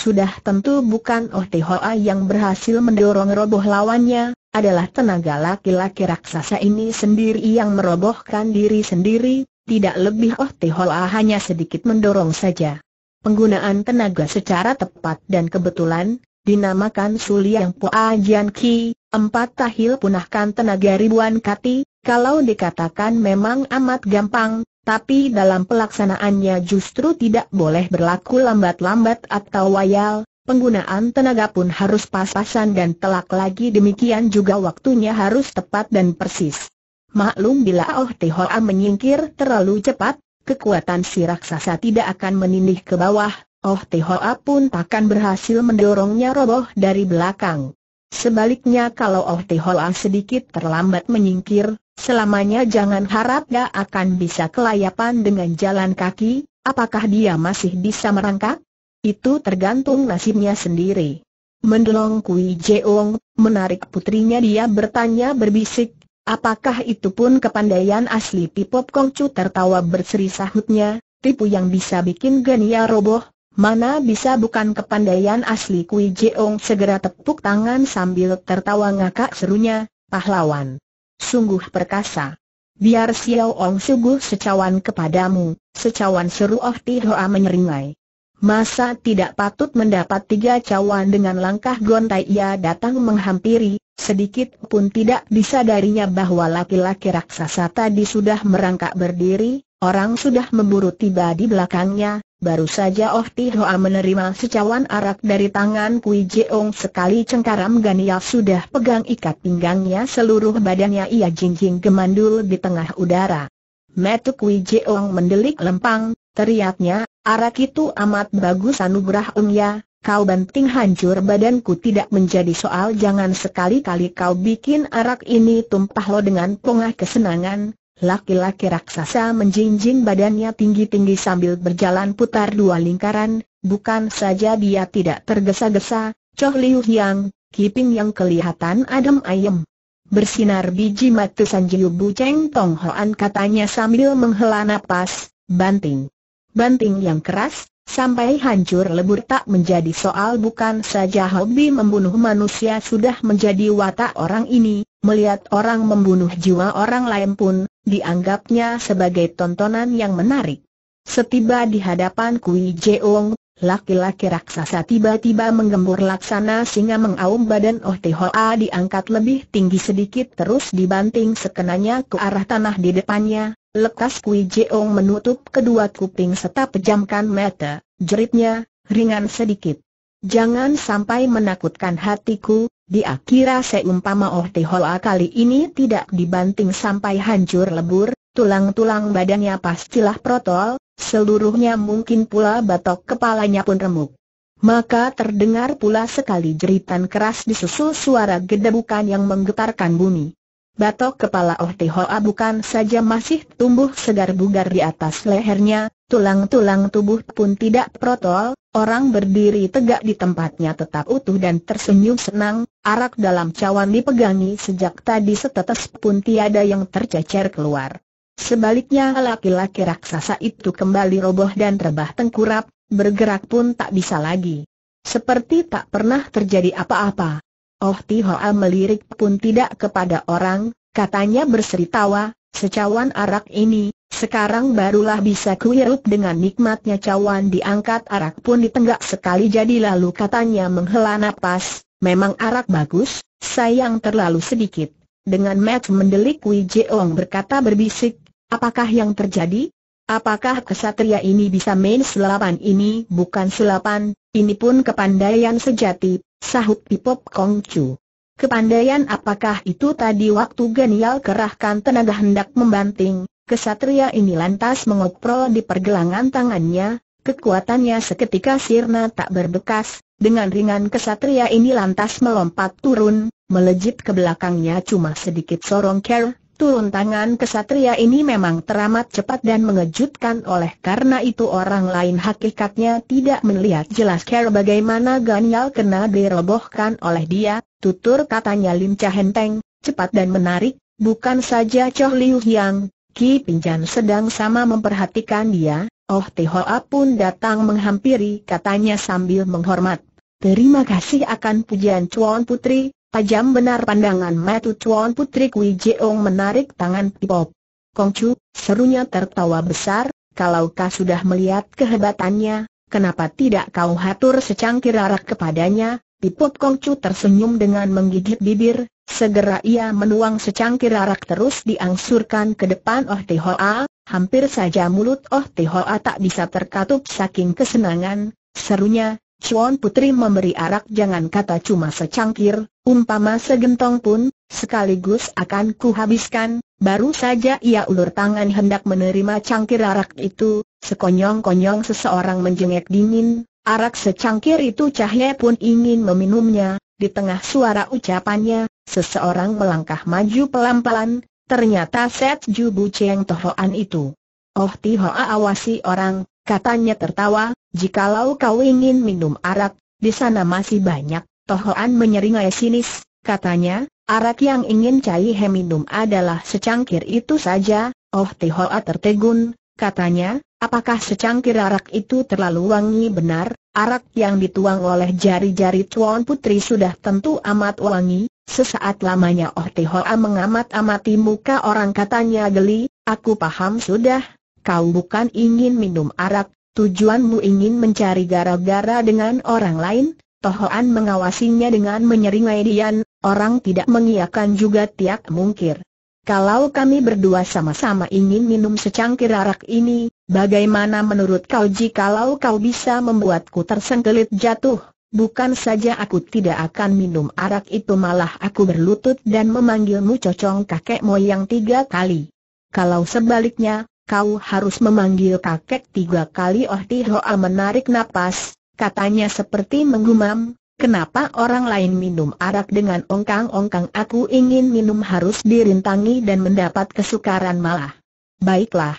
Sudah tentu bukan Oh Tehoa yang berhasil mendorong roboh lawannya, adalah tenaga laki-laki raksasa ini sendiri yang merobohkan diri sendiri, tidak lebih Oh Tehoa hanya sedikit mendorong saja. Penggunaan tenaga secara tepat dan kebetulan, dinamakan Suliang Poa Jian Ki, empat tahil punahkan tenaga ribuan kati, kalau dikatakan memang amat gampang, tapi dalam pelaksanaannya justru tidak boleh berlaku lambat-lambat atau wayal, penggunaan tenaga pun harus pas-pasan dan telak lagi demikian juga waktunya harus tepat dan persis. Maklum bila Oh Tehoa menyingkir terlalu cepat, kekuatan si raksasa tidak akan menindih ke bawah, Oh Tehoa pun takkan berhasil mendorongnya roboh dari belakang. Sebaliknya kalau Oh Hoa sedikit terlambat menyingkir, selamanya jangan harap dia akan bisa kelayapan dengan jalan kaki, apakah dia masih bisa merangkak? Itu tergantung nasibnya sendiri. Mendelong Kui Jeong, menarik putrinya dia bertanya berbisik, apakah itu pun kepandaian asli Pipop Kongcu tertawa berseri sahutnya, tipu yang bisa bikin genia roboh, Mana bisa bukan kepandaian asli Kui Jeong segera tepuk tangan sambil tertawa ngakak serunya, pahlawan. Sungguh perkasa. Biar Xiao Ong sungguh secawan kepadamu, secawan seru Oh Hoa menyeringai. Masa tidak patut mendapat tiga cawan dengan langkah gontai ia datang menghampiri, sedikit pun tidak disadarinya bahwa laki-laki raksasa tadi sudah merangkak berdiri, orang sudah memburu tiba di belakangnya, Baru saja Oh Ti Hoa menerima secawan arak dari tangan Kui Jeong sekali cengkaram Gania sudah pegang ikat pinggangnya seluruh badannya ia jinjing gemandul di tengah udara. Metu Kui Jeong mendelik lempang, teriaknya, arak itu amat bagus anugerah Ung Ya, kau banting hancur badanku tidak menjadi soal. Jangan sekali-kali kau bikin arak ini tumpah lo dengan pongah kesenangan, Laki-laki raksasa menjinjing badannya tinggi-tinggi sambil berjalan putar dua lingkaran, bukan saja dia tidak tergesa-gesa, Choh Liu Hiang, Kiping yang kelihatan adem ayem. Bersinar biji mata Sanjiu Bu Cheng Tong Hoan katanya sambil menghela napas, banting. Banting yang keras, sampai hancur lebur tak menjadi soal bukan saja hobi membunuh manusia sudah menjadi watak orang ini, melihat orang membunuh jiwa orang lain pun, dianggapnya sebagai tontonan yang menarik. Setiba di hadapan Kui Jeong, laki-laki raksasa tiba-tiba menggembur laksana singa mengaum badan Oh Hoa diangkat lebih tinggi sedikit terus dibanting sekenanya ke arah tanah di depannya. Lekas Kui Jeong menutup kedua kuping serta pejamkan mata, jeritnya, ringan sedikit. Jangan sampai menakutkan hatiku, dia kira seumpama Oh Hoa kali ini tidak dibanting sampai hancur lebur, tulang-tulang badannya pastilah protol, seluruhnya mungkin pula batok kepalanya pun remuk. Maka terdengar pula sekali jeritan keras disusul suara gedebukan yang menggetarkan bumi. Batok kepala Oh Hoa bukan saja masih tumbuh segar bugar di atas lehernya, tulang-tulang tubuh pun tidak protol, Orang berdiri tegak di tempatnya tetap utuh dan tersenyum senang, arak dalam cawan dipegangi sejak tadi setetes pun tiada yang tercecer keluar. Sebaliknya laki-laki raksasa itu kembali roboh dan rebah tengkurap, bergerak pun tak bisa lagi. Seperti tak pernah terjadi apa-apa. Oh Tihoa melirik pun tidak kepada orang, katanya berseri tawa, secawan arak ini, sekarang barulah bisa kuirup dengan nikmatnya cawan diangkat arak pun ditenggak sekali jadi lalu katanya menghela napas, memang arak bagus, sayang terlalu sedikit. Dengan Matt mendelik Wei Jeong berkata berbisik, apakah yang terjadi? Apakah kesatria ini bisa main sulapan ini? Bukan sulapan, ini pun kepandaian sejati, sahut Pipop Kongcu. Kepandaian apakah itu tadi waktu genial kerahkan tenaga hendak membanting, Kesatria ini lantas mengoprol di pergelangan tangannya, kekuatannya seketika sirna tak berbekas, dengan ringan kesatria ini lantas melompat turun, melejit ke belakangnya cuma sedikit sorong care, turun tangan kesatria ini memang teramat cepat dan mengejutkan oleh karena itu orang lain hakikatnya tidak melihat jelas care bagaimana Ganyal kena dirobohkan oleh dia, tutur katanya lincah enteng, cepat dan menarik, bukan saja Chow Liu Hiang, Ki Pinjan sedang sama memperhatikan dia, Oh Tehoa pun datang menghampiri katanya sambil menghormat. Terima kasih akan pujian Chuan Putri, tajam benar pandangan matu Chuan Putri Kui Jeong menarik tangan Pipop. Kongcu, serunya tertawa besar, kalau kau sudah melihat kehebatannya, kenapa tidak kau hatur secangkir arak kepadanya? Pipop Kongcu tersenyum dengan menggigit bibir, Segera ia menuang secangkir arak terus diangsurkan ke depan Oh Tehoa, hampir saja mulut Oh Tehoa tak bisa terkatup saking kesenangan, serunya, Chuan Putri memberi arak jangan kata cuma secangkir, umpama segentong pun, sekaligus akan kuhabiskan, baru saja ia ulur tangan hendak menerima cangkir arak itu, sekonyong-konyong seseorang menjengek dingin, arak secangkir itu cahaya pun ingin meminumnya, di tengah suara ucapannya, seseorang melangkah maju pelan-pelan, ternyata Set Ju Bu Cheng Tohoan itu. Oh Tihoa awasi orang, katanya tertawa, jikalau kau ingin minum arak, di sana masih banyak, Tohoan menyeringai sinis, katanya, arak yang ingin Cai He minum adalah secangkir itu saja, Oh Tihoa tertegun, katanya, apakah secangkir arak itu terlalu wangi? Benar, arak yang dituang oleh jari-jari Tuan Putri sudah tentu amat wangi, sesaat lamanya Oh Tihoa mengamat-amati muka orang katanya geli, aku paham sudah, kau bukan ingin minum arak, tujuanmu ingin mencari gara-gara dengan orang lain, Tohoan mengawasinya dengan menyeringai Dian, orang tidak mengiakan juga tiak mungkir. Kalau kami berdua sama-sama ingin minum secangkir arak ini, bagaimana menurut kau jikalau kau bisa membuatku tersengkelit jatuh? Bukan saja aku tidak akan minum arak itu malah aku berlutut dan memanggilmu cocong kakek moyang tiga kali. Kalau sebaliknya, kau harus memanggil kakek tiga kali Oh Tihoa menarik napas, katanya seperti menggumam, Kenapa orang lain minum arak dengan ongkang-ongkang aku ingin minum harus dirintangi dan mendapat kesukaran malah. Baiklah.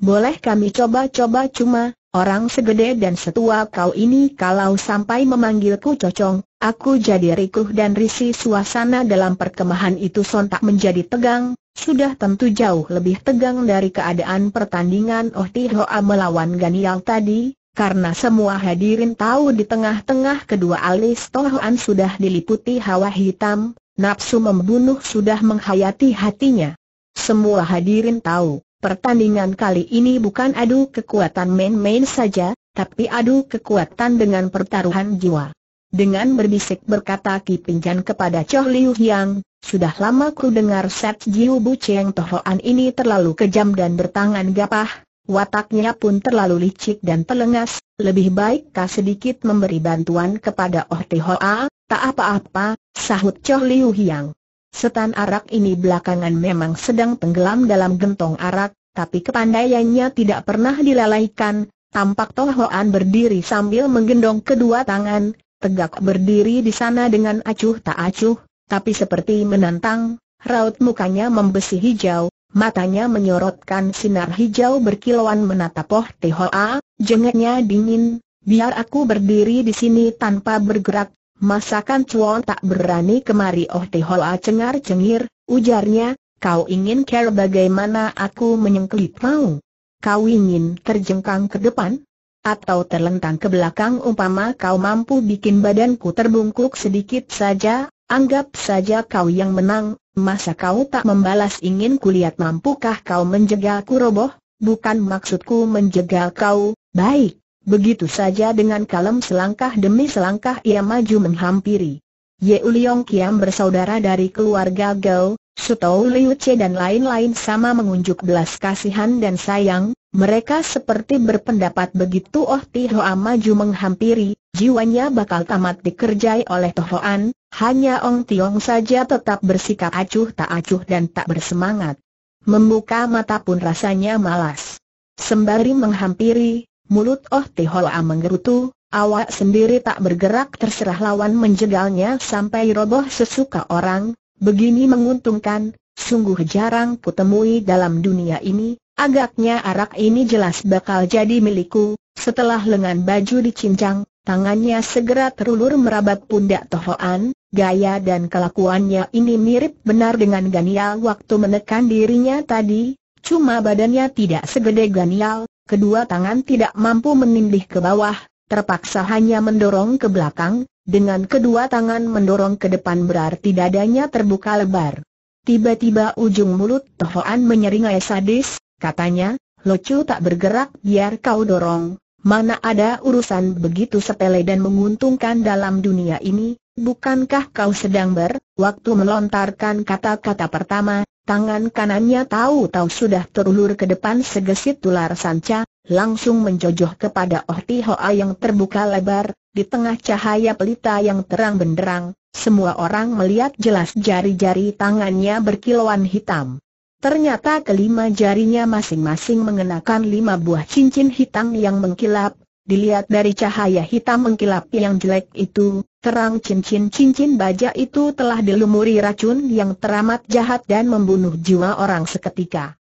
Boleh kami coba-coba cuma, orang segede dan setua kau ini kalau sampai memanggilku cocong, aku jadi rikuh dan risih suasana dalam perkemahan itu sontak menjadi tegang, sudah tentu jauh lebih tegang dari keadaan pertandingan Oh Tihoa melawan Ganial tadi, karena semua hadirin tahu di tengah-tengah kedua alis Tohoan sudah diliputi hawa hitam, nafsu membunuh sudah menghayati hatinya. Semua hadirin tahu, pertandingan kali ini bukan adu kekuatan main-main saja, tapi adu kekuatan dengan pertaruhan jiwa. Dengan berbisik berkata Ki Pinjan kepada Chow Liu Hiang, sudah lama ku dengar Set Jiu Bu Cheng Tohoan ini terlalu kejam dan bertangan gapah, wataknya pun terlalu licik dan telengas, lebih baik kau sedikit memberi bantuan kepada Oh Hoa, tak apa-apa, sahut Chow Liu Hiang. Setan arak ini belakangan memang sedang tenggelam dalam gentong arak, tapi kepandaiannya tidak pernah dilalaikan, tampak Toh Hoan berdiri sambil menggendong kedua tangan, tegak berdiri di sana dengan acuh tak acuh, tapi seperti menantang, raut mukanya membesi hijau, Matanya menyorotkan sinar hijau berkilauan menatap Oh Tehoa, jengeknya dingin, biar aku berdiri di sini tanpa bergerak, masakan cuan tak berani kemari Oh Tehoa cengar-cengir, ujarnya, kau ingin care bagaimana aku menyengkelit mau? Kau ingin terjengkang ke depan? Atau terlentang ke belakang umpama kau mampu bikin badanku terbungkuk sedikit saja, anggap saja kau yang menang, Masa kau tak membalas ingin kulihat mampukah kau menjegalku roboh? Bukan maksudku menjegal kau, baik. Begitu saja dengan kalem selangkah demi selangkah ia maju menghampiri. Ye Uliong Kiam bersaudara dari keluarga Gao, Sutou Liu Che dan lain-lain sama mengunjuk belas kasihan dan sayang, mereka seperti berpendapat begitu Oh Tihoa maju menghampiri, jiwanya bakal tamat dikerjai oleh Tohoan, hanya Ong Tiong saja tetap bersikap acuh tak acuh dan tak bersemangat. Membuka mata pun rasanya malas. Sembari menghampiri, mulut Oh Tihoa menggerutu, awak sendiri tak bergerak terserah lawan menjegalnya sampai roboh sesuka orang, begini menguntungkan, sungguh jarang kutemui dalam dunia ini, agaknya arak ini jelas bakal jadi milikku, setelah lengan baju dicincang, tangannya segera terulur merabat pundak Tohoan, Gaya dan kelakuannya ini mirip benar dengan Ganial waktu menekan dirinya tadi, cuma badannya tidak segede Ganial, kedua tangan tidak mampu menindih ke bawah, terpaksa hanya mendorong ke belakang, dengan kedua tangan mendorong ke depan berarti dadanya terbuka lebar. Tiba-tiba ujung mulut Tohoan menyeringai sadis, katanya, Locu tak bergerak biar kau dorong, mana ada urusan begitu sepele dan menguntungkan dalam dunia ini, Bukankah kau sedang ber, waktu melontarkan kata-kata pertama, tangan kanannya tahu-tahu sudah terulur ke depan segesit tular sanca, langsung menjojoh kepada Oh Hoa yang terbuka lebar, di tengah cahaya pelita yang terang benderang, semua orang melihat jelas jari-jari tangannya berkilauan hitam. Ternyata kelima jarinya masing-masing mengenakan lima buah cincin hitam yang mengkilap, dilihat dari cahaya hitam mengkilap yang jelek itu, terang cincin-cincin baja itu telah dilumuri racun yang teramat jahat dan membunuh jiwa orang seketika.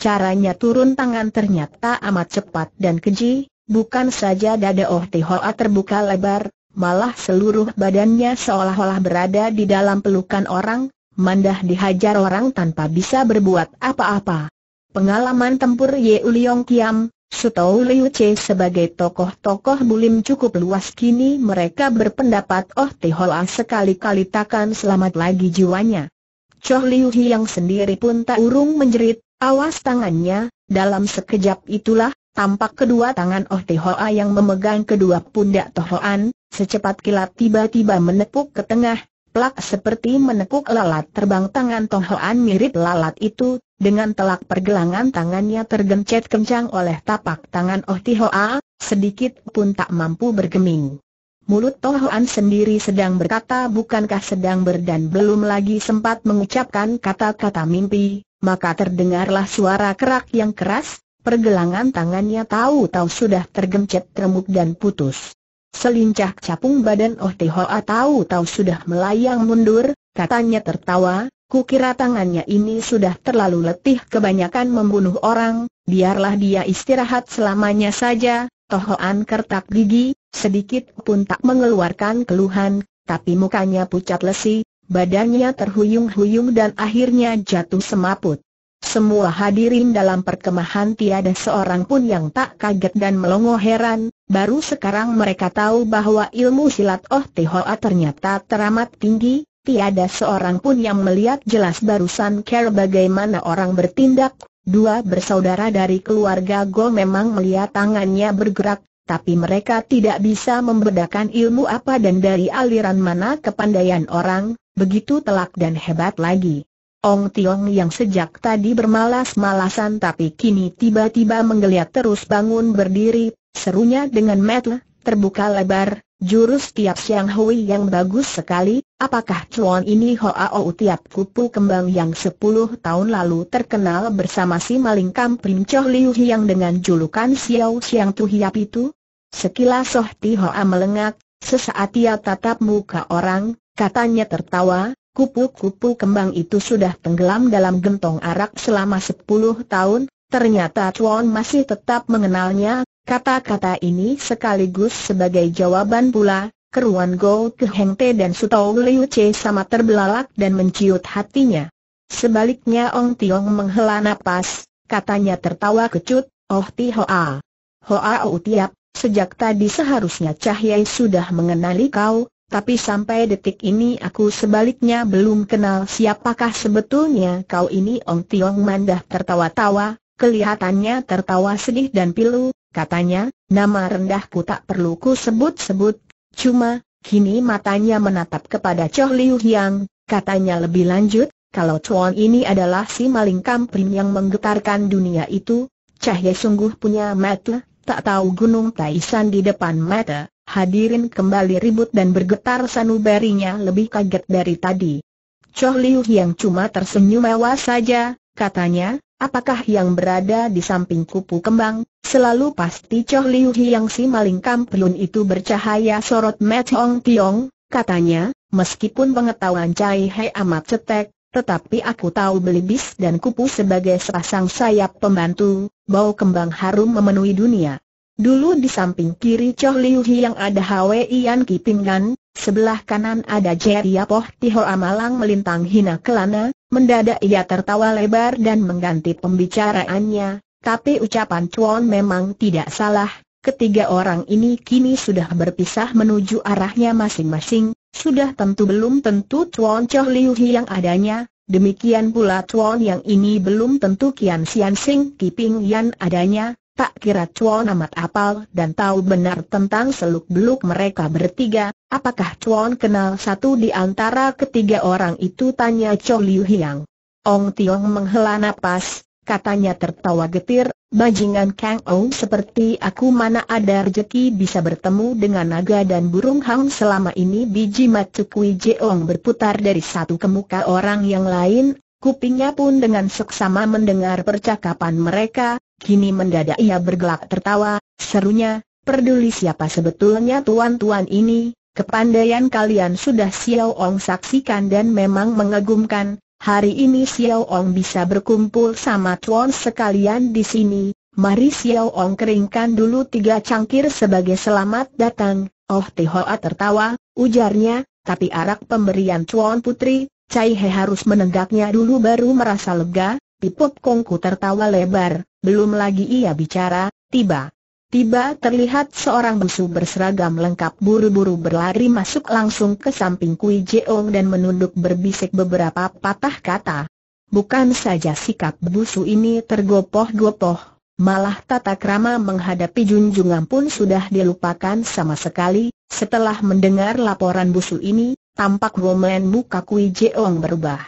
Caranya turun tangan ternyata amat cepat dan keji, bukan saja dada Oh Tihoa terbuka lebar, malah seluruh badannya seolah-olah berada di dalam pelukan orang, mandah dihajar orang tanpa bisa berbuat apa-apa. Pengalaman tempur Ye Uliong Kiam, Sutou Liu Che sebagai tokoh-tokoh bulim cukup luas kini mereka berpendapat Oh Tihoa sekali-kali takkan selamat lagi jiwanya. Choh Liu yang sendiri pun tak urung menjerit, awas tangannya, dalam sekejap itulah, tampak kedua tangan Oh Tihoa yang memegang kedua pundak Tohoan, secepat kilat tiba-tiba menepuk ke tengah, plak seperti menepuk lalat terbang tangan Tohoan mirip lalat itu, dengan telak pergelangan tangannya tergencet kencang oleh tapak tangan Oh Tihoa, sedikit pun tak mampu bergeming. Mulut Tohoan sendiri sedang berkata bukankah sedang berdan belum lagi sempat mengucapkan kata-kata mimpi, maka terdengarlah suara kerak yang keras, pergelangan tangannya tahu-tahu sudah tergencet remuk dan putus. Selincah capung badan Oh Tihoa tahu-tahu sudah melayang mundur, katanya tertawa, Kukira tangannya ini sudah terlalu letih kebanyakan membunuh orang, biarlah dia istirahat selamanya saja, Tohoan kertak gigi, sedikit pun tak mengeluarkan keluhan, tapi mukanya pucat lesi, badannya terhuyung-huyung dan akhirnya jatuh semaput. Semua hadirin dalam perkemahan tiada seorang pun yang tak kaget dan melongo heran, baru sekarang mereka tahu bahwa ilmu silat Oh Tihoa ternyata teramat tinggi, tiada seorang pun yang melihat jelas barusan care bagaimana orang bertindak, dua bersaudara dari keluarga Go memang melihat tangannya bergerak, tapi mereka tidak bisa membedakan ilmu apa dan dari aliran mana kepandaian orang, begitu telak dan hebat lagi. Ong Tiong yang sejak tadi bermalas-malasan tapi kini tiba-tiba menggeliat terus bangun berdiri, serunya dengan mata terbuka lebar, Jurus tiap siang hui yang bagus sekali, apakah cuan ini Hoa Ou tiap kupu kembang yang sepuluh tahun lalu terkenal bersama si maling kamprim Choh Liu Hiang dengan julukan Xiao Xiang Tu Hiap itu? Sekilas Soh Ti Hoa melengak, sesaat ia tatap muka orang, katanya tertawa, kupu-kupu kembang itu sudah tenggelam dalam gentong arak selama sepuluh tahun, ternyata Chuan masih tetap mengenalnya, Kata-kata ini sekaligus sebagai jawaban pula, keruan Go Ke Heng Te dan Sutou Liu Che sama terbelalak dan menciut hatinya. Sebaliknya Ong Tiong menghela napas, katanya tertawa kecut, Oh Ti Hoa. Hoa Ou Tiap, sejak tadi seharusnya Cahyai sudah mengenali kau, tapi sampai detik ini aku sebaliknya belum kenal siapakah sebetulnya kau ini Ong Tiong mandah tertawa-tawa, kelihatannya tertawa sedih dan pilu, katanya, nama rendahku tak perlu ku sebut-sebut, cuma, kini matanya menatap kepada Chow Liu Hiang, katanya lebih lanjut, kalau Chuan ini adalah si maling kamprim yang menggetarkan dunia itu, cahaya sungguh punya mata, tak tahu gunung Taisan di depan mata, hadirin kembali ribut dan bergetar sanubarinya lebih kaget dari tadi. Chow Liu Hiang cuma tersenyum mewah saja, katanya, Apakah yang berada di samping kupu kembang, selalu pasti Choh Liu yang si maling kampion itu bercahaya sorot Met Hong Tiong, katanya, meskipun pengetahuan Cai Hai amat cetek, tetapi aku tahu belibis dan kupu sebagai sepasang sayap pembantu, bau kembang harum memenuhi dunia. Dulu di samping kiri Choh Liu yang ada Hwe Ian Kipingan, sebelah kanan ada Jerry Poh Tiho Amalang melintang hina kelana, mendadak ia tertawa lebar dan mengganti pembicaraannya, tapi ucapan Chuan memang tidak salah, ketiga orang ini kini sudah berpisah menuju arahnya masing-masing, sudah tentu belum tentu Chuan Choh Liu yang adanya, demikian pula Chuan yang ini belum tentu Kian Sian Sing Kiping Yan adanya, Tak kira Chuan amat apal dan tahu benar tentang seluk-beluk mereka bertiga, apakah Chuan kenal satu di antara ketiga orang itu tanya Chow Liu Hiang. Ong Tiong menghela napas, katanya tertawa getir, bajingan Kang Ong seperti aku mana ada rejeki bisa bertemu dengan naga dan burung hang selama ini biji mata Kui Jeong berputar dari satu ke muka orang yang lain, kupingnya pun dengan seksama mendengar percakapan mereka, Kini mendadak ia bergelak tertawa, serunya, peduli siapa sebetulnya tuan-tuan ini, kepandaian kalian sudah Xiao Ong saksikan dan memang mengagumkan, hari ini Xiao Ong bisa berkumpul sama tuan sekalian di sini, mari Xiao Ong keringkan dulu tiga cangkir sebagai selamat datang, oh Tihoa tertawa, ujarnya, tapi arak pemberian tuan putri, Cai He harus menenggaknya dulu baru merasa lega, Pipop Kongku tertawa lebar, belum lagi ia bicara, tiba. Tiba terlihat seorang busu berseragam lengkap buru-buru berlari masuk langsung ke samping Kui Jeong dan menunduk berbisik beberapa patah kata. Bukan saja sikap busu ini tergopoh-gopoh, malah tata krama menghadapi junjungan pun sudah dilupakan sama sekali, setelah mendengar laporan busu ini, tampak romen muka Kui Jeong berubah.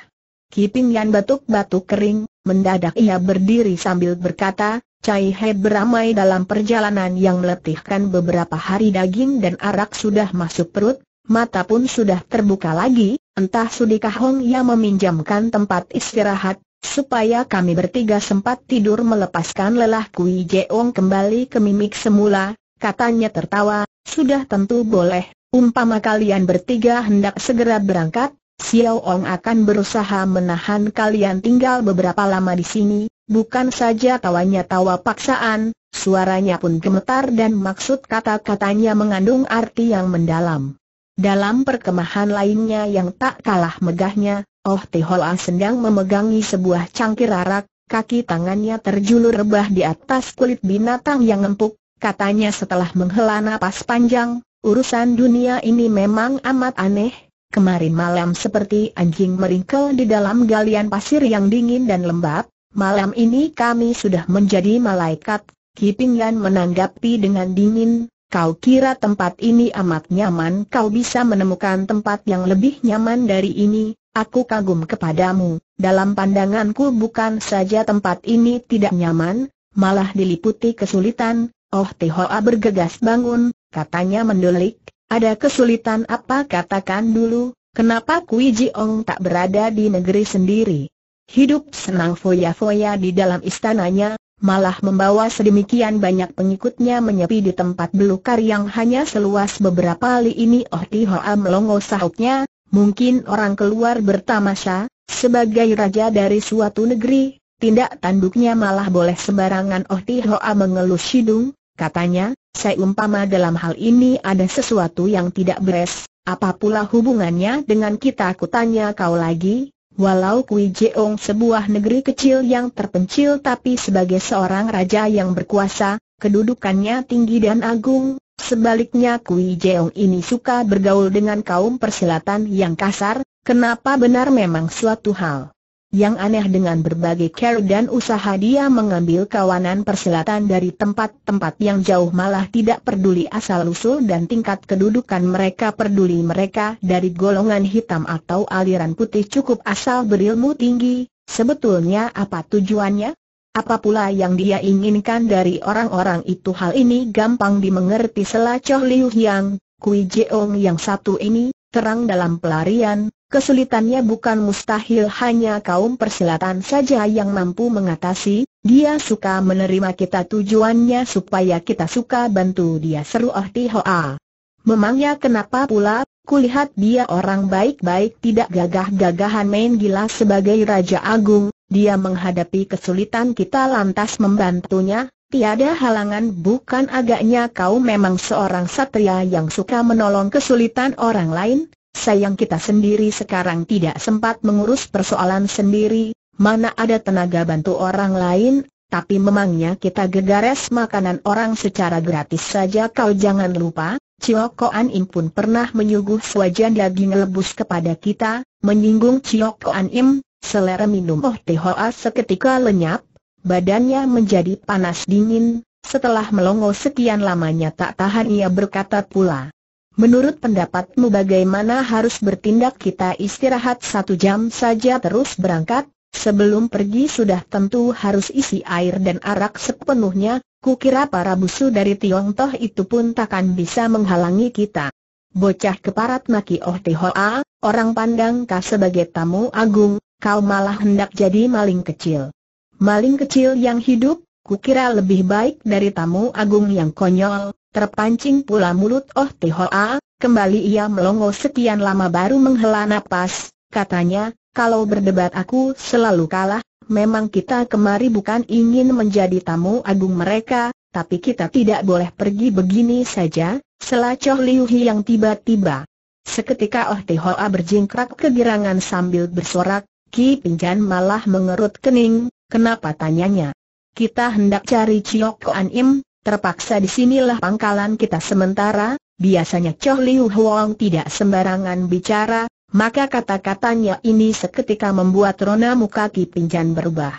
Kiping Yan batuk-batuk kering, Mendadak ia berdiri sambil berkata, Cai He beramai dalam perjalanan yang meletihkan beberapa hari daging dan arak sudah masuk perut, mata pun sudah terbuka lagi, entah sudikah Hong yang meminjamkan tempat istirahat, supaya kami bertiga sempat tidur melepaskan lelah Kui Jeong kembali ke mimik semula, katanya tertawa, sudah tentu boleh, umpama kalian bertiga hendak segera berangkat, Xiao Ong akan berusaha menahan kalian tinggal beberapa lama di sini, bukan saja tawanya tawa paksaan, suaranya pun gemetar dan maksud kata-katanya mengandung arti yang mendalam. Dalam perkemahan lainnya yang tak kalah megahnya, Oh Tehoa sedang memegangi sebuah cangkir arak, kaki tangannya terjulur rebah di atas kulit binatang yang empuk, katanya setelah menghela napas panjang, urusan dunia ini memang amat aneh, Kemarin malam seperti anjing meringkel di dalam galian pasir yang dingin dan lembab, malam ini kami sudah menjadi malaikat. Kiping Yan menanggapi dengan dingin, kau kira tempat ini amat nyaman kau bisa menemukan tempat yang lebih nyaman dari ini, aku kagum kepadamu, dalam pandanganku bukan saja tempat ini tidak nyaman, malah diliputi kesulitan, oh Tehoa bergegas bangun, katanya mendelik, ada kesulitan apa katakan dulu, kenapa Kui Jiong tak berada di negeri sendiri? Hidup senang foya-foya di dalam istananya, malah membawa sedemikian banyak pengikutnya menyepi di tempat belukar yang hanya seluas beberapa li ini Oh Ti Hoa melongo sahutnya, mungkin orang keluar bertamasya, sebagai raja dari suatu negeri, tindak tanduknya malah boleh sembarangan Oh Ti Hoa mengelus hidung, katanya, saya umpama dalam hal ini ada sesuatu yang tidak beres, apa pula hubungannya dengan kita? Aku tanya kau lagi, walau Kui Jeong sebuah negeri kecil yang terpencil tapi sebagai seorang raja yang berkuasa, kedudukannya tinggi dan agung, sebaliknya Kui Jeong ini suka bergaul dengan kaum persilatan yang kasar, kenapa benar memang suatu hal yang aneh dengan berbagai care dan usaha dia mengambil kawanan persilatan dari tempat-tempat yang jauh malah tidak peduli asal-usul dan tingkat kedudukan mereka peduli mereka dari golongan hitam atau aliran putih cukup asal berilmu tinggi, sebetulnya apa tujuannya? Apa pula yang dia inginkan dari orang-orang itu hal ini gampang dimengerti selacoh Liu Hiang, Kui Jeong yang satu ini, terang dalam pelarian, Kesulitannya bukan mustahil hanya kaum persilatan saja yang mampu mengatasi, dia suka menerima kita tujuannya supaya kita suka bantu dia seru Oh Tihoa. Memangnya kenapa pula, kulihat dia orang baik-baik tidak gagah-gagahan main gila sebagai Raja Agung, dia menghadapi kesulitan kita lantas membantunya, tiada halangan bukan agaknya kau memang seorang satria yang suka menolong kesulitan orang lain, Sayang kita sendiri sekarang tidak sempat mengurus persoalan sendiri, mana ada tenaga bantu orang lain, tapi memangnya kita gegares makanan orang secara gratis saja kau jangan lupa, Ciokoan Im pun pernah menyuguh sewajan daging lebus kepada kita, menyinggung Ciokoan Im, selera minum oh tehoa seketika lenyap, badannya menjadi panas dingin, setelah melongo sekian lamanya tak tahan ia berkata pula. Menurut pendapatmu bagaimana harus bertindak kita istirahat satu jam saja terus berangkat, sebelum pergi sudah tentu harus isi air dan arak sepenuhnya, kukira para busu dari Tiong Toh itu pun takkan bisa menghalangi kita. Bocah keparat maki Oh Tihoa, orang pandang kau sebagai tamu agung, kau malah hendak jadi maling kecil. Maling kecil yang hidup, kukira lebih baik dari tamu agung yang konyol, terpancing pula mulut Oh Tihoa, kembali ia melongo sekian lama baru menghela napas, katanya, kalau berdebat aku selalu kalah, memang kita kemari bukan ingin menjadi tamu agung mereka, tapi kita tidak boleh pergi begini saja, selacoh Liu Hi yang tiba-tiba. Seketika Oh Tihoa berjingkrak kegirangan sambil bersorak, Ki Pinjan malah mengerut kening, kenapa tanyanya? Kita hendak cari Ciok Koan Im, terpaksa di sinilah pangkalan kita sementara, biasanya Choh Liu Huang tidak sembarangan bicara, maka kata-katanya ini seketika membuat rona muka Ki Pinjan berubah.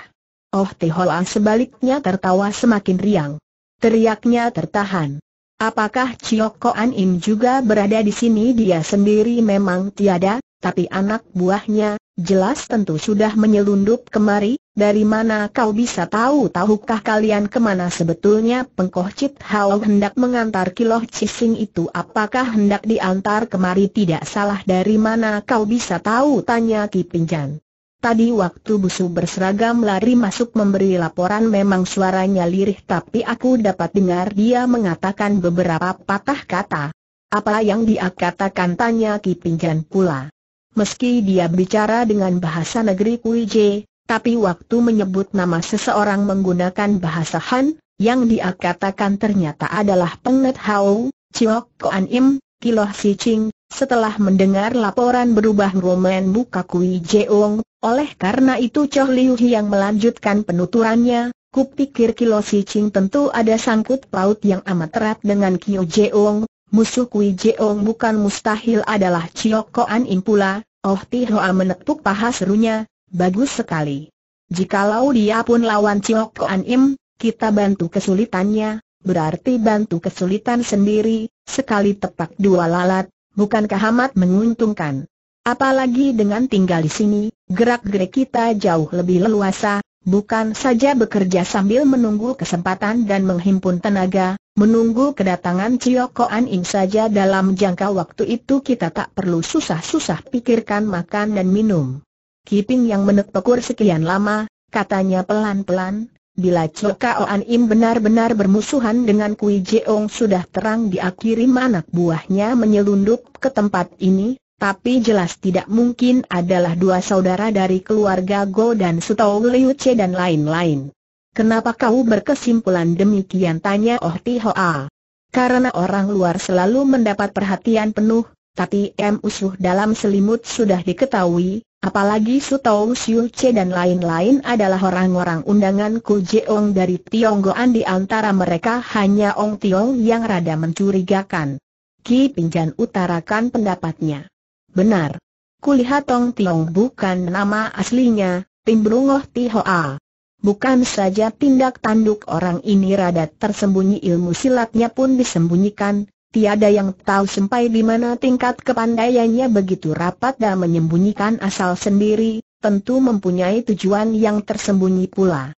Oh Tehoa sebaliknya tertawa semakin riang. Teriaknya tertahan. Apakah Chiok Koan Im juga berada di sini dia sendiri memang tiada, tapi anak buahnya, jelas tentu sudah menyelundup kemari, dari mana kau bisa tahu tahukah kalian ke mana sebetulnya Pengkoh Cit Hao hendak mengantar kiloh cising itu apakah hendak diantar kemari tidak salah dari mana kau bisa tahu tanya Ki Pinjan. Tadi waktu busu berseragam lari masuk memberi laporan memang suaranya lirih tapi aku dapat dengar dia mengatakan beberapa patah kata. Apa yang dia katakan tanya Ki Pinjan pula. Meski dia bicara dengan bahasa negeri Kuije, tapi waktu menyebut nama seseorang menggunakan bahasa Han, yang dia katakan ternyata adalah Penget Hao, Chiok Koan Im, Kiloh Si Ching, setelah mendengar laporan berubah roman muka Kui Jeong, oleh karena itu Choh Liu yang melanjutkan penuturannya, kupikir Kilo Si Ching tentu ada sangkut paut yang amat erat dengan Kyo Jeong, musuh Kui Jeong bukan mustahil adalah Chiok Koan Im pula, Oh Tihoa menepuk paha serunya, Bagus sekali. Jikalau dia pun lawan Ciok Koan Im, kita bantu kesulitannya, berarti bantu kesulitan sendiri, sekali tepak dua lalat, bukankah amat menguntungkan? Apalagi dengan tinggal di sini, gerak-gerik kita jauh lebih leluasa, bukan saja bekerja sambil menunggu kesempatan dan menghimpun tenaga, menunggu kedatangan Ciok Koan Im saja dalam jangka waktu itu kita tak perlu susah-susah pikirkan makan dan minum. Kiping yang menepekur sekian lama, katanya pelan-pelan, bila Choka Oan Im benar-benar bermusuhan dengan Kui Jeong sudah terang diakhiri anak buahnya menyelundup ke tempat ini, tapi jelas tidak mungkin adalah dua saudara dari keluarga Go dan Sutou Liu Che dan lain-lain. Kenapa kau berkesimpulan demikian tanya Oh Ti Hoa? Karena orang luar selalu mendapat perhatian penuh, tapi M usuh dalam selimut sudah diketahui, Apalagi Su Tau Siu Che dan lain-lain adalah orang-orang undangan Ku Jeong dari Tionggoan di antara mereka hanya Ong Tiong yang rada mencurigakan. Ki Pinjan utarakan pendapatnya. Benar. Kulihat Ong Tiong bukan nama aslinya, Timbrungoh Tihoa. Bukan saja tindak tanduk orang ini rada tersembunyi ilmu silatnya pun disembunyikan, tiada yang tahu sampai di mana tingkat kepandaiannya begitu rapat dan menyembunyikan asal sendiri, tentu mempunyai tujuan yang tersembunyi pula.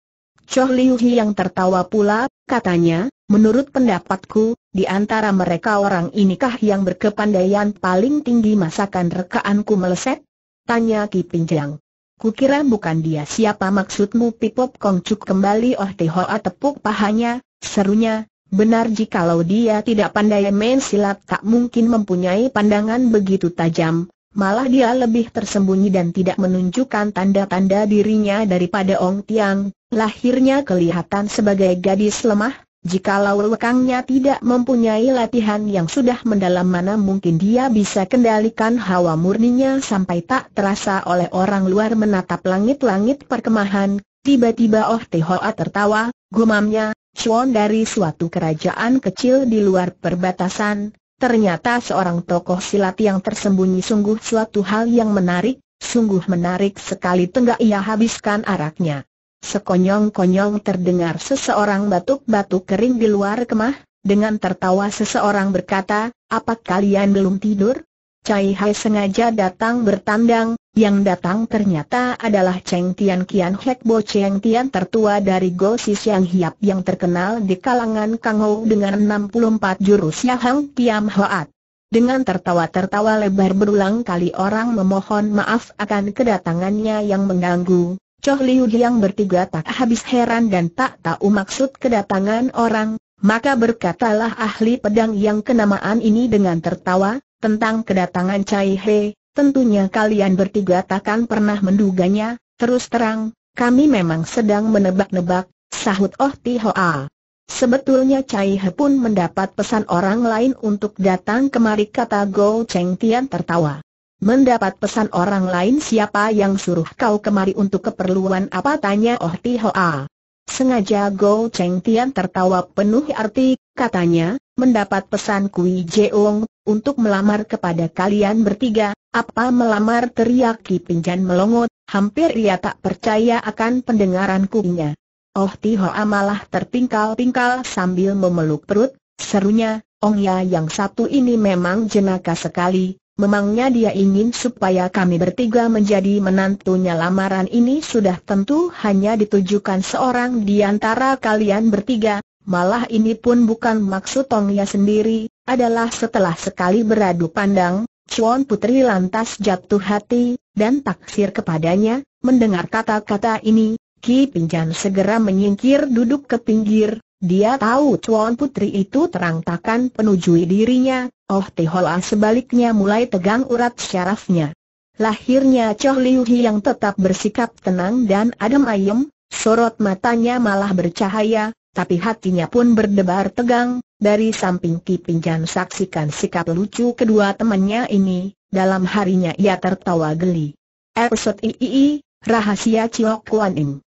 Choh Liu yang tertawa pula, katanya, menurut pendapatku, di antara mereka orang inikah yang berkepandaian paling tinggi masakan rekaanku meleset? Tanya Ki Pinjang. Kukira bukan dia siapa maksudmu Pipop Kongcuk kembali Oh Tehoa tepuk pahanya, serunya, Benar jikalau dia tidak pandai main silat tak mungkin mempunyai pandangan begitu tajam, malah dia lebih tersembunyi dan tidak menunjukkan tanda-tanda dirinya daripada Ong Tiang, lahirnya kelihatan sebagai gadis lemah, jikalau lekangnya tidak mempunyai latihan yang sudah mendalam mana mungkin dia bisa kendalikan hawa murninya sampai tak terasa oleh orang luar menatap langit-langit perkemahan, tiba-tiba Oh Tehoa tertawa, gumamnya, Chuan dari suatu kerajaan kecil di luar perbatasan, ternyata seorang tokoh silat yang tersembunyi sungguh suatu hal yang menarik, sungguh menarik sekali tenggak ia habiskan araknya. Sekonyong-konyong terdengar seseorang batuk-batuk kering di luar kemah, dengan tertawa seseorang berkata, apa kalian belum tidur? Cai Hai sengaja datang bertandang, yang datang ternyata adalah Cheng Tian Kian Hek Bo Cheng Tian tertua dari Go Si Siang Hiap yang terkenal di kalangan Kang Ho dengan 64 jurus Yahang Kiam Hoat. Dengan tertawa-tertawa lebar berulang kali orang memohon maaf akan kedatangannya yang mengganggu. Choh Liu yang bertiga tak habis heran dan tak tahu maksud kedatangan orang, Maka berkatalah ahli pedang yang kenamaan ini dengan tertawa, tentang kedatangan Cai He, tentunya kalian bertiga takkan pernah menduganya, terus terang, kami memang sedang menebak-nebak, sahut Oh Ti Hoa. Sebetulnya Cai He pun mendapat pesan orang lain untuk datang kemari kata Go Cheng Tian tertawa. Mendapat pesan orang lain siapa yang suruh kau kemari untuk keperluan apa tanya Oh Ti Hoa. Sengaja Go Cheng Tian tertawa penuh arti, katanya, mendapat pesan Kui Jeong, untuk melamar kepada kalian bertiga, apa melamar teriak Ki Pinjan melongot, hampir ia tak percaya akan pendengaran kuinya. Oh Tihoa malah terpingkal-pingkal sambil memeluk perut, serunya, Ong Ya yang satu ini memang jenaka sekali, Memangnya dia ingin supaya kami bertiga menjadi menantunya lamaran ini sudah tentu hanya ditujukan seorang di antara kalian bertiga, malah ini pun bukan maksud Tong Ya sendiri, adalah setelah sekali beradu pandang, Chuan Putri lantas jatuh hati, dan taksir kepadanya, mendengar kata-kata ini, Ki Pinjan segera menyingkir duduk ke pinggir, dia tahu Chuan Putri itu terang takkan penujui dirinya, Oh Tihoa sebaliknya mulai tegang urat syarafnya. Lahirnya Choh Liu Hi yang tetap bersikap tenang dan adem ayem, sorot matanya malah bercahaya, tapi hatinya pun berdebar tegang, dari samping Ki Pinjan saksikan sikap lucu kedua temannya ini, dalam harinya ia tertawa geli. Episode III, Rahasia Ciok Kuan Im